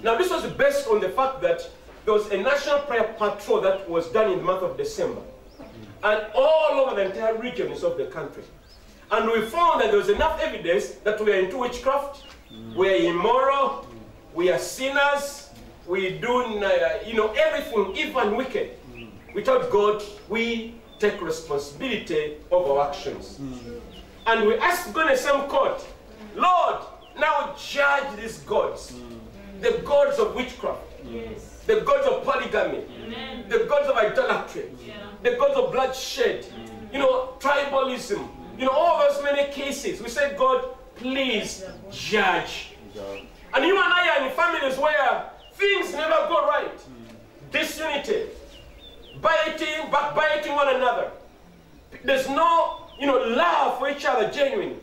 Now, this was based on the fact that there was a national prayer patrol that was done in the month of December. And all over the entire regions of the country. And we found that there was enough evidence that we are into witchcraft, we are immoral, we are sinners, we do, uh, you know, everything, even wicked. Without God, we take responsibility of our actions. And we ask God in same court, Lord, now judge these gods, the gods of witchcraft, the gods of polygamy, the gods of idolatry, the gods of bloodshed, you know, tribalism, you know, all those many cases. We say, God, please judge. And you and I are in families where things never go right. Disunity, biting, backbiting one another. There's no, you know, love for each other, genuine.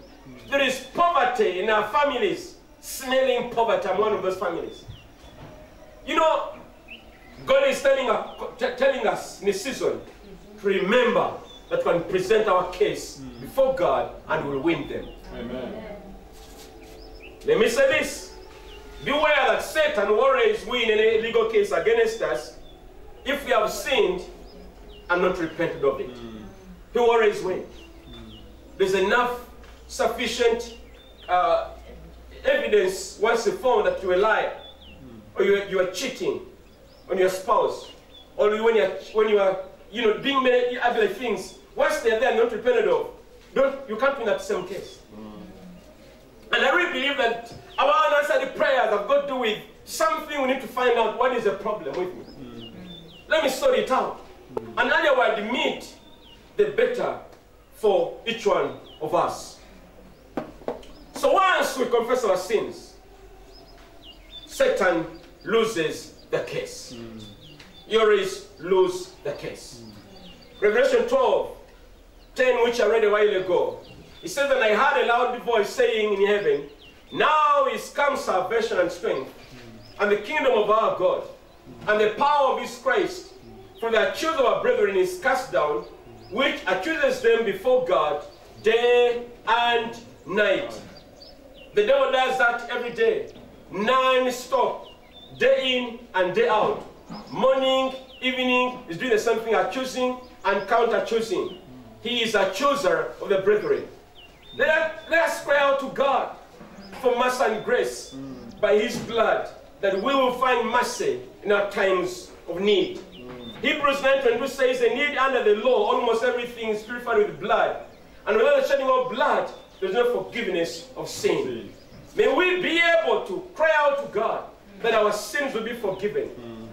There is poverty in our families, smelling poverty. I'm one of those families. You know, God is telling us, telling us in this season to remember that we can present our case before God and we'll win them. Amen. Let me say this. Beware that Satan will always win any legal case against us if we have sinned and not repented of it. He will always win. There's enough sufficient uh, evidence once you found that you're a liar, or you are, you are cheating, on your spouse, or when you're when you are you know doing many other things, once they're there and not repented of, don't you can't win that same case. Mm. And I really believe that our unanswered prayers have got to do with something we need to find out what is the problem with me. Mm. Let me sort it out. Mm. And earlier we admit the better for each one of us. So once we confess our sins, Satan loses the case. You always lose the case. Revelation 12, 10, which I read a while ago. It says, that I heard a loud voice saying in heaven, Now is come salvation and strength, and the kingdom of our God, and the power of his Christ. For the accuser of our brethren is cast down, which accuses them before God day and night. The devil does that every day, non-stop, day in and day out. Morning, evening, he's doing the same thing, accusing and counter-accusing. He is a chooser of the brethren. Let us, let us cry out to God for mercy and grace by his blood, that we will find mercy in our times of need. Hebrews 9.22 says, the need under the law, almost everything is purified with blood. And without the shedding of blood, there's no forgiveness of sin. May we be able to cry out to God that our sins will be forgiven.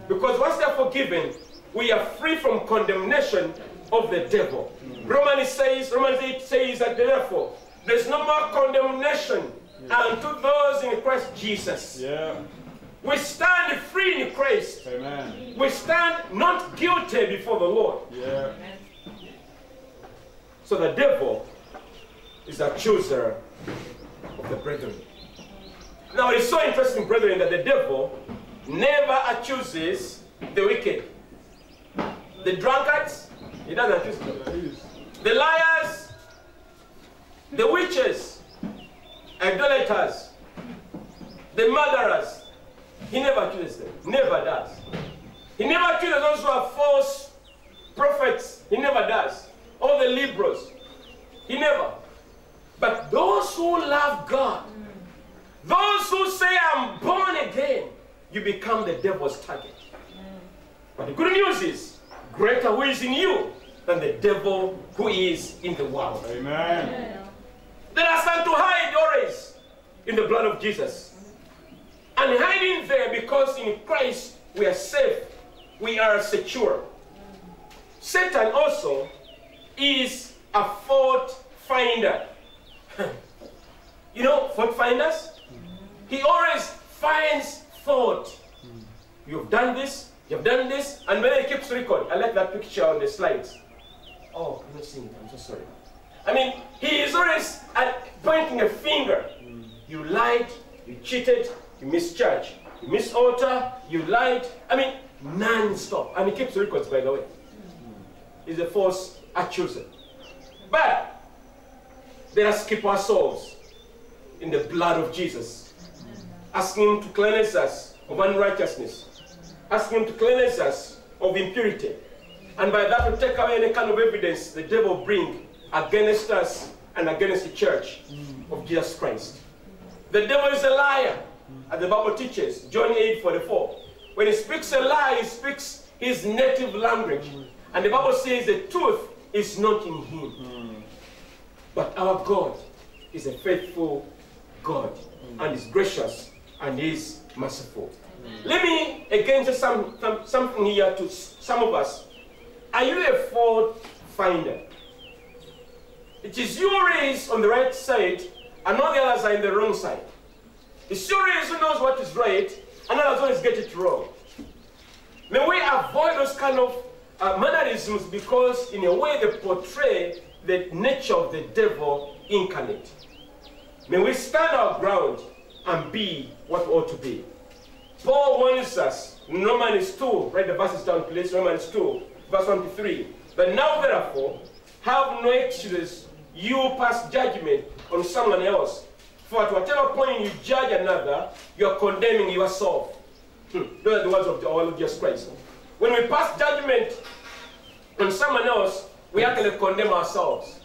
Because once they're forgiven, we are free from condemnation of the devil. Romans says, Romans 8 says that therefore, there's no more condemnation unto those in Christ Jesus. Yeah. We stand free in Christ. Amen. We stand not guilty before the Lord. Yeah. So the devil is accuser of the brethren. Now it's so interesting, brethren, that the devil never accuses the wicked. The drunkards, he doesn't accuse them. The liars, the witches, idolaters, the murderers, he never accuses them. Never does. He never accuses those who are false prophets. He never does. All the liberals. He never. But those who love God, those who say, I'm born again, you become the devil's target. But the good news is, greater who is in you than the devil who is in the world. Amen. Let us learn to hide always in the blood of Jesus. And hiding there because in Christ we are safe, we are secure. Satan also is a fault finder. (laughs) you know, fault finders? He always finds fault. You've done this, you've done this, and when he keeps record, I like that picture on the slides. Oh, I'm not seeing it, I'm so sorry. I mean, he is always pointing a finger. You lied, you cheated, you mischarged, you missed altar, you lied. I mean, non-stop. And he keeps records, by the way. He's a false accuser. But let us keep our souls in the blood of Jesus. Asking him to cleanse us of unrighteousness. Asking him to cleanse us of impurity. And by that, to take away any kind of evidence the devil bring against us and against the church of Jesus Christ. The devil is a liar, as the Bible teaches, John 8 44. When he speaks a lie, he speaks his native language. And the Bible says the truth is not in him. But our God is a faithful God and is gracious and is merciful. Let me again say some, some, something here to some of us. Are you a fault finder? It is your race on the right side, and all the others are in the wrong side. It's your race who knows what is right, and others always get it wrong. May we avoid those kind of uh, mannerisms because, in a way, they portray the nature of the devil incarnate. May we stand our ground and be what we ought to be. Paul warns us in Romans 2, write the verses down, please. Romans 2, verse 1 to 3. But now, therefore, have no excuse you pass judgment on someone else. For at whatever point you judge another, you are condemning yourself. Hmm. Those are the words of our Lord Jesus Christ. When we pass judgment on someone else, we actually condemn ourselves.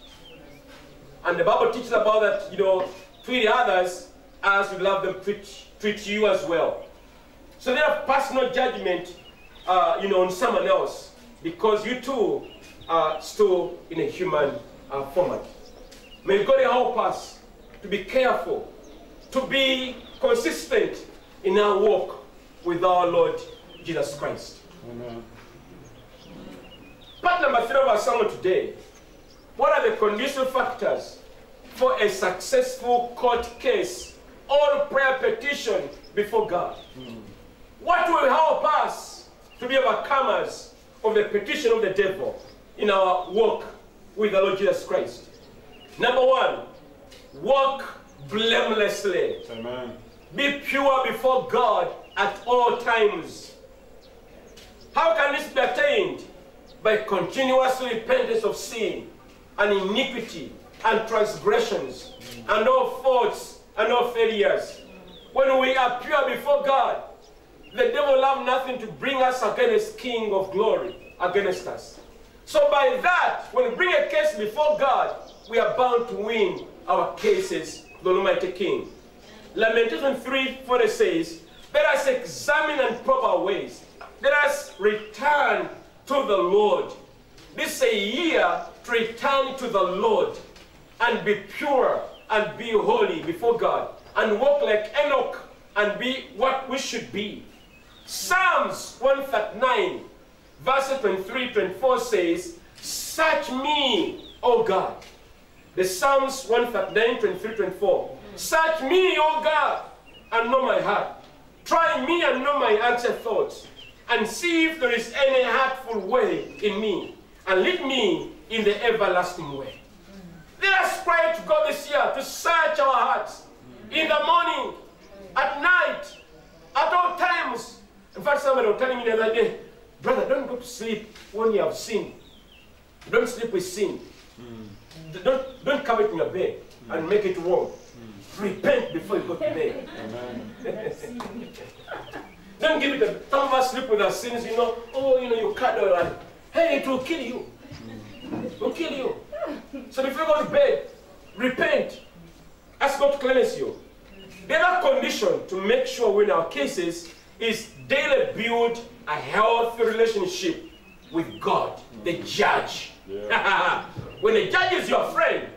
And the Bible teaches about that, you know, treat others as you love them, treat, treat you as well. So therefore, pass personal judgment uh, you know, on someone else because you too are still in a human uh, format. May God help us to be careful, to be consistent in our walk with our Lord Jesus Christ. Amen. Part number three of our sermon today. What are the conditional factors for a successful court case or prayer petition before God? What will help us to be overcomers of the petition of the devil in our walk with the Lord Jesus Christ? Number one, walk blamelessly. Amen. Be pure before God at all times. How can this be attained? By continuous repentance of sin and iniquity and transgressions and all faults and all failures. When we are pure before God, the devil have nothing to bring us against King of glory, against us. So by that, when we bring a case before God, we are bound to win our cases, the Almighty King. Lamentation 3 40 says, Let us examine and probe our ways. Let us return to the Lord. This is a year to return to the Lord and be pure and be holy before God and walk like Enoch and be what we should be. Psalms 139, verses 23 24 says, Search me, O God. The Psalms 139, 23 24. Search me, O God, and know my heart. Try me and know my anxious thoughts, and see if there is any hurtful way in me, and lead me in the everlasting way. Let us pray to God this year to search our hearts in the morning, at night, at all times. In fact, somebody was telling me the other day, brother, don't go to sleep when you have sinned. Don't sleep with sin. Hmm. Don't, don't cover it in your bed and hmm. make it warm. Hmm. Repent before you go to bed. (laughs) Don't give it a some of us sleep with our sins, you know. Oh, you know, you cuddle and hey, it will kill you. It will kill you. So before you go to bed, repent. Ask God to cleanse you. The other condition to make sure we win our cases is daily build a healthy relationship with God, the judge. (laughs) when the judge is your friend,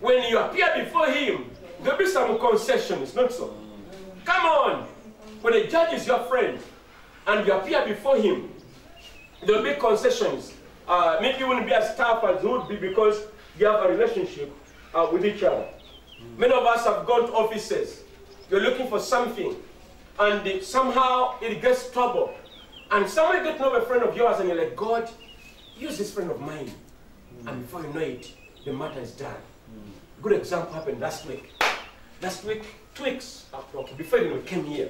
when you appear before him, there'll be some concessions, not so? Come on. When the judge is your friend and you appear before him, there'll be concessions. Uh, maybe you wouldn't be as tough as you would be because you have a relationship uh, with each other. Many of us have gone to offices. You're looking for something, and it- somehow it gets trouble. And somebody get to know a friend of yours, and you're like, God, use this friend of mine. And before you know it, the matter is done. Good example happened last week. Last week, two weeks, uh, before you came here,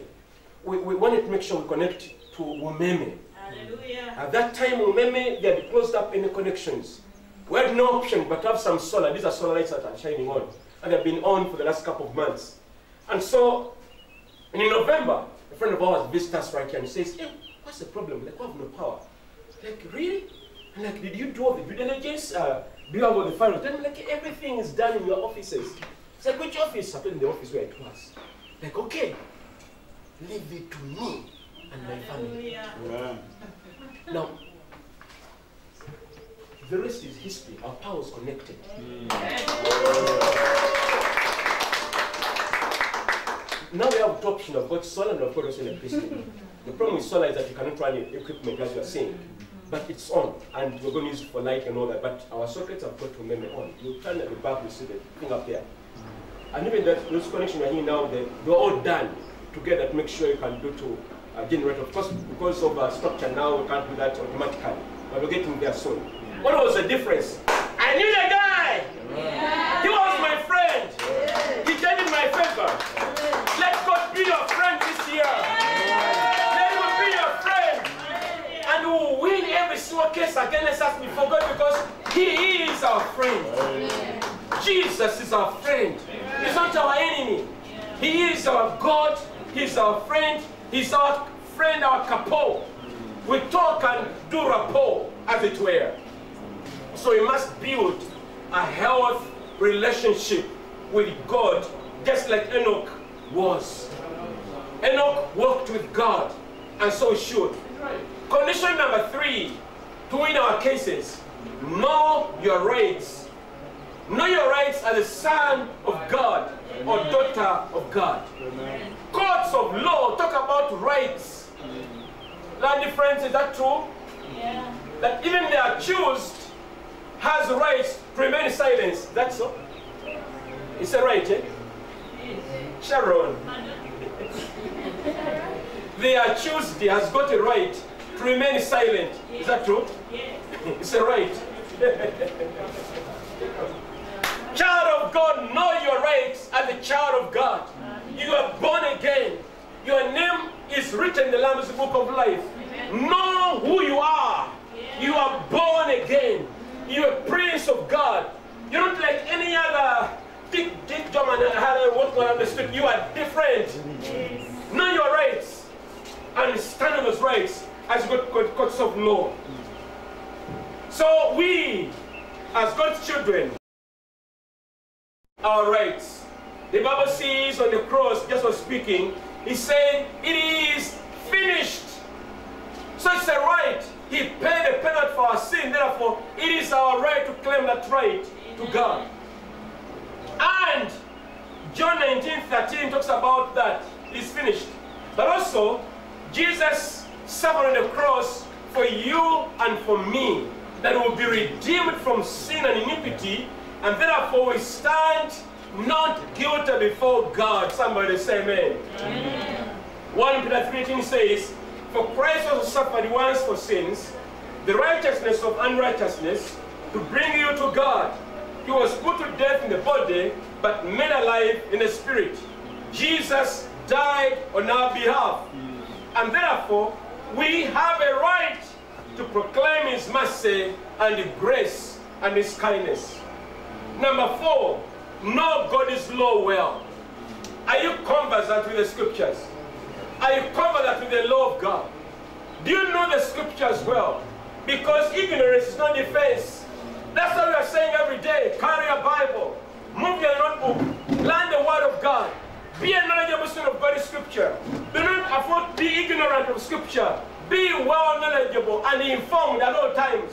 we, we wanted to make sure we connect to Umeme. Hallelujah. At that time, Umeme, they had closed up any connections. We had no option but to have some solar. These are solar lights that are shining on. And they've been on for the last couple of months. And so, and in November, a friend of ours visits us right here and says, hey, what's the problem? Like, we have no power. Like, really? And like, did you do all the due diligence? Uh, do you have all the files? Then like, everything is done in your offices. It's like, which office? I him the office where it was. Like, okay, leave it to me and my family. Now, the rest is history. Our power is connected. Hmm. Now we have the option of got solar and of got also electricity. the problem with solar is that you cannot run your equipment as you are saying. But it's on, and we're going to use it for light and all that. But our sockets have got to remain on. You turn at the back, you see the thing up there. And even that those connections are here now, they, they're all done together to make sure you can do to uh, generate. Of course, because of our structure now, we can't do that automatically. But we're getting there soon. What was the difference? I knew the guy. He was my friend. He did in my favor. Let God be your friend this year. Let him be your friend. And will win every single case against us before God because He is our friend. Jesus is our friend. He's not our enemy. He is our God. He's our friend. He's our friend, our capo. We talk and do rapport, as it were. So we must build a health relationship with God, just like Enoch was. Enoch walked with God, and so should. Condition number three to win our cases know your rights. Know your rights as a son of God or daughter of God. Courts of law talk about rights. Land difference, is that true? Yeah. That even the accused has rights to remain silent. That's so? It's a right, eh? Sharon. (laughs) the accused has got a right to remain silent. Is that true? Yes. (laughs) it's a right. (laughs) child of God, know your rights as a child of God. You are born again. Your name is written in the Lamb's Book of Life. Know who you are. You are born again. You're a prince of God. You're not like any other Dick, Dick, John, and Harry walking around the street. You are different. Know your rights and stand on those rights as good courts of law. So we, as God's children, our rights. The Bible says on the cross, just was speaking, he said, it is finished. So it's a right. He paid a penalty for our sin. Therefore, it is our right to claim that right to God. And John 19, 13 talks about that. It's finished. But also, Jesus suffered on the cross for you and for me, that will be redeemed from sin and iniquity, and therefore we stand not guilty before God. Somebody say amen. amen. 1 Peter 3 says, For Christ also suffered once for sins, the righteousness of unrighteousness, to bring you to God. He was put to death in the body, but made alive in the spirit. Jesus died on our behalf. And therefore, we have a right to proclaim his mercy and grace and his kindness. Number four, know God's law well. Are you conversant with the scriptures? Are you conversant with the law of God? Do you know the scriptures well? Because ignorance is not defense. That's what we are saying every day. Carry a Bible. Move your notebook. Learn the word of God. Be a knowledgeable student of God's scripture. Do not afford be ignorant of scripture. Be well knowledgeable and informed at all times.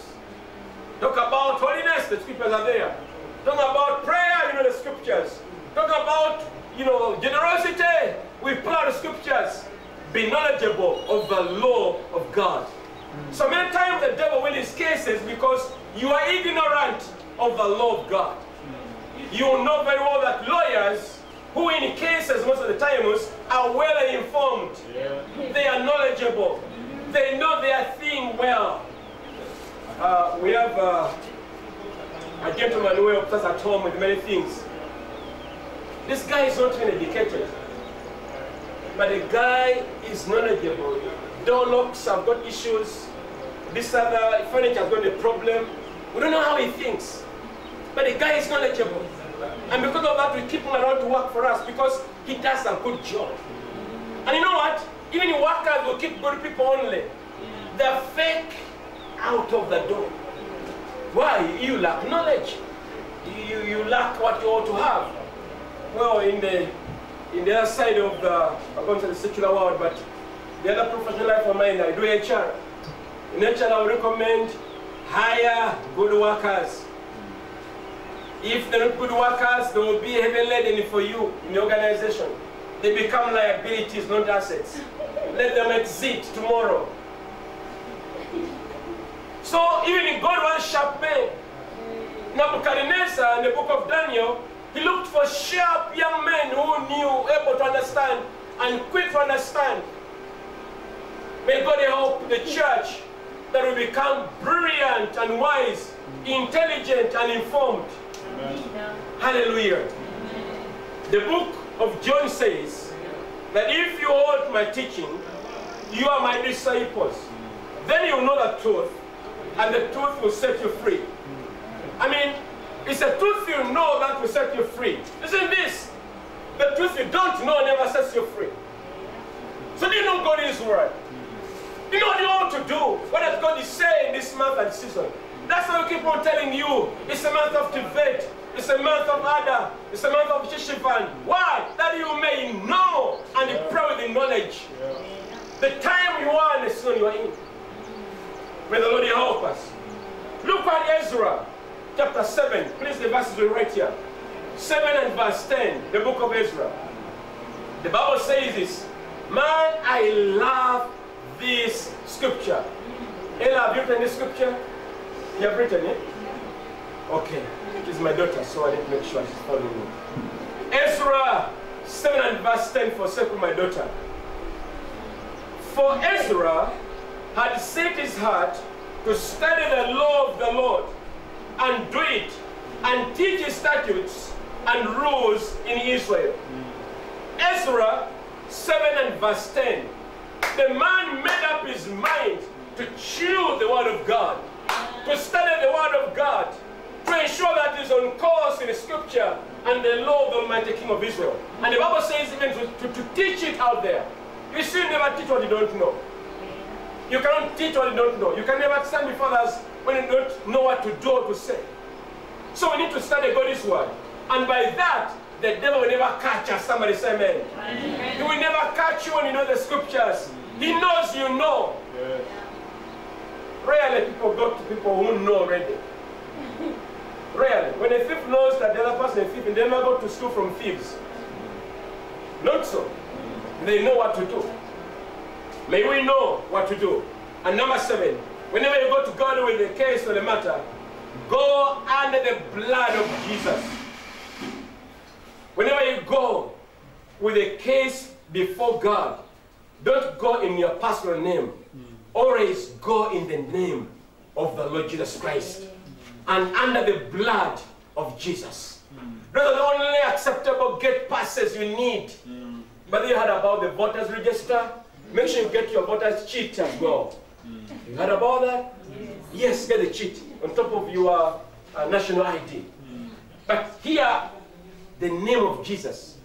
Talk about holiness, the scriptures are there. Talk about prayer, you know the scriptures. Talk about, you know, generosity, we pull out the scriptures. Be knowledgeable of the law of God. So many times the devil wins his cases because you are ignorant of the law of God. You know very well that lawyers who in cases most of the times are well informed. They are knowledgeable. They know their thing well. Uh, we have uh, a gentleman who helps us at home with many things. This guy is not even educated. But the guy is knowledgeable. Door locks have got issues. This other furniture has got a problem. We don't know how he thinks. But the guy is knowledgeable. And because of that, we keep him around to work for us because he does a good job. And you know what? Even workers will keep good people only. They're fake out of the door. Why? You lack knowledge. You, you lack what you ought to have. Well, in the in the other side of the, I'm going to the secular world, but the other professional life of mine, I do HR. In HR, I would recommend hire good workers. If they're not good workers, they will be heavy laden for you in the organization. They become liabilities, not assets. Let them exit tomorrow. So even in God wants sharp men. Nebuchadnezzar in the book of Daniel, he looked for sharp young men who knew, able to understand, and quick to understand. May God help the church that will become brilliant and wise, intelligent and informed. Hallelujah. The book of John says that if you hold my teaching, you are my disciples. Then you know the truth, and the truth will set you free. I mean, it's a truth you know that will set you free. Isn't this. The truth you don't know never sets you free. So do you know God is word? You know what you ought to do. What does God is saying this month and season? That's why we keep on telling you it's a month of Tevet. It's a month of Ada. It's a month of Shishivan. Why? That you may know and proud with the knowledge. The time you are and the season you are in. May the Lord help us. Look at Ezra chapter 7. Please, the verses will right here. 7 and verse 10, the book of Ezra. The Bible says this Man, I love this scripture. Ella, have you written this scripture? You have written it? Okay. It is my daughter, so I need to make sure she's following me. Ezra 7 and verse 10 for sake of my daughter. For Ezra had set his heart to study the law of the Lord and do it and teach his statutes and rules in Israel. Mm. Ezra 7 and verse 10. The man made up his mind to chew the word of God, to study the word of God, to ensure that he's on course in the scripture and the law of the Almighty King of Israel. And the Bible says even to, to, to teach it out there. You should never teach what you don't know. You cannot teach what you don't know. You can never stand before us when you don't know what to do or to say. So we need to study God's word. And by that, the devil will never catch us. Somebody say amen. He will never catch you when you know the scriptures. He knows you know. Rarely people go to people who know already. Rarely. When a thief knows that the other person is a thief, they never go to school from thieves. Not so. They know what to do. May we know what to do. And number seven, whenever you go to God with a case or the matter, go under the blood of Jesus. Whenever you go with a case before God, don't go in your personal name. Always go in the name of the Lord Jesus Christ and under the blood of Jesus. Those are the only acceptable gate passes you need. Mm. But you heard about the voters register? Make sure you get your voters cheat as well. You heard about that? Yes, get the cheat on top of your uh, national ID. But here, the name of Jesus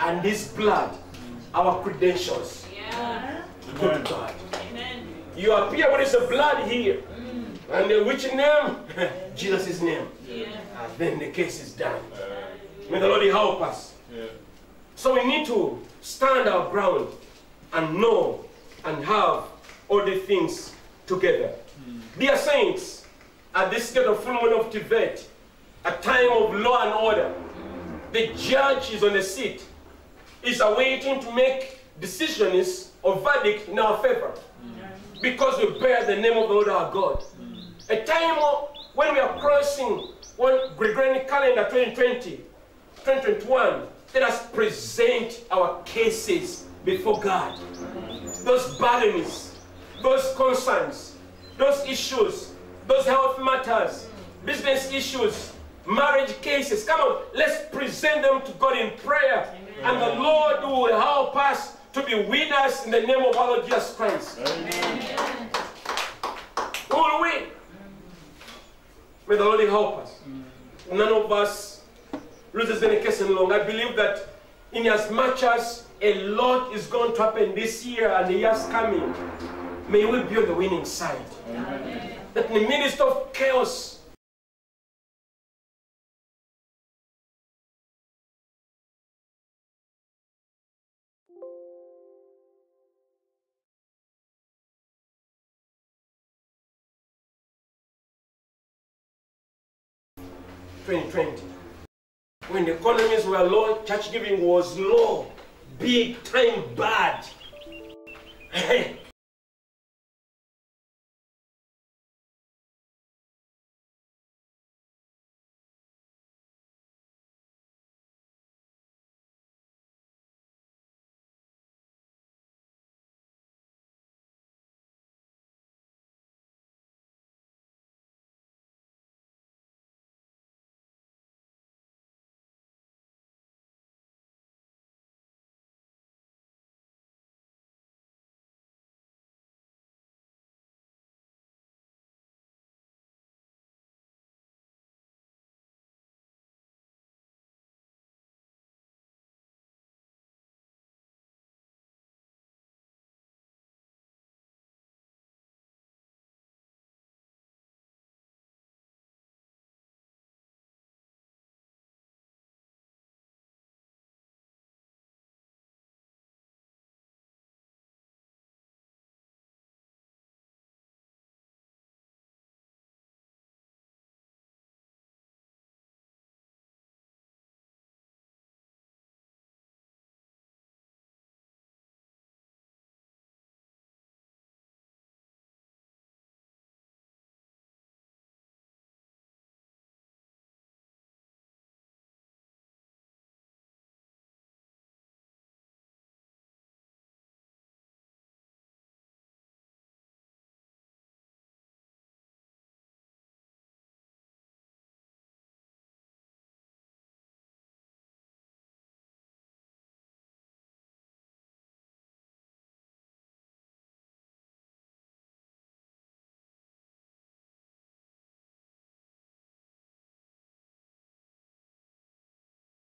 and His blood, our credentials. Good God. Amen. You appear with His blood here. And uh, which name? (laughs) Jesus' name. And then the case is done. May the Lord help us. So we need to stand our ground and know and have all the things together. Hmm. Dear saints, at this gate of full moon of Tevet, a time of law and order, the judge is on the seat, is awaiting to make decisions or verdict in our favor hmm. because we bear the name of the Lord our God. Hmm. A time of- when we are crossing one Gregorian calendar 2020, 2021, let us present our cases before God. Those burdens, those concerns, those issues, those health matters, business issues, marriage cases. Come on, let's present them to God in prayer. And the Lord will help us to be winners in the name of our Lord Jesus Christ. We will win. May the Lord help us. None of us loses any case any longer. I believe that in as much as a lot is going to happen this year and the years coming, may we be on the winning side. That in the midst of chaos, twenty twenty. When economies were low, church giving was low, big time bad. (laughs)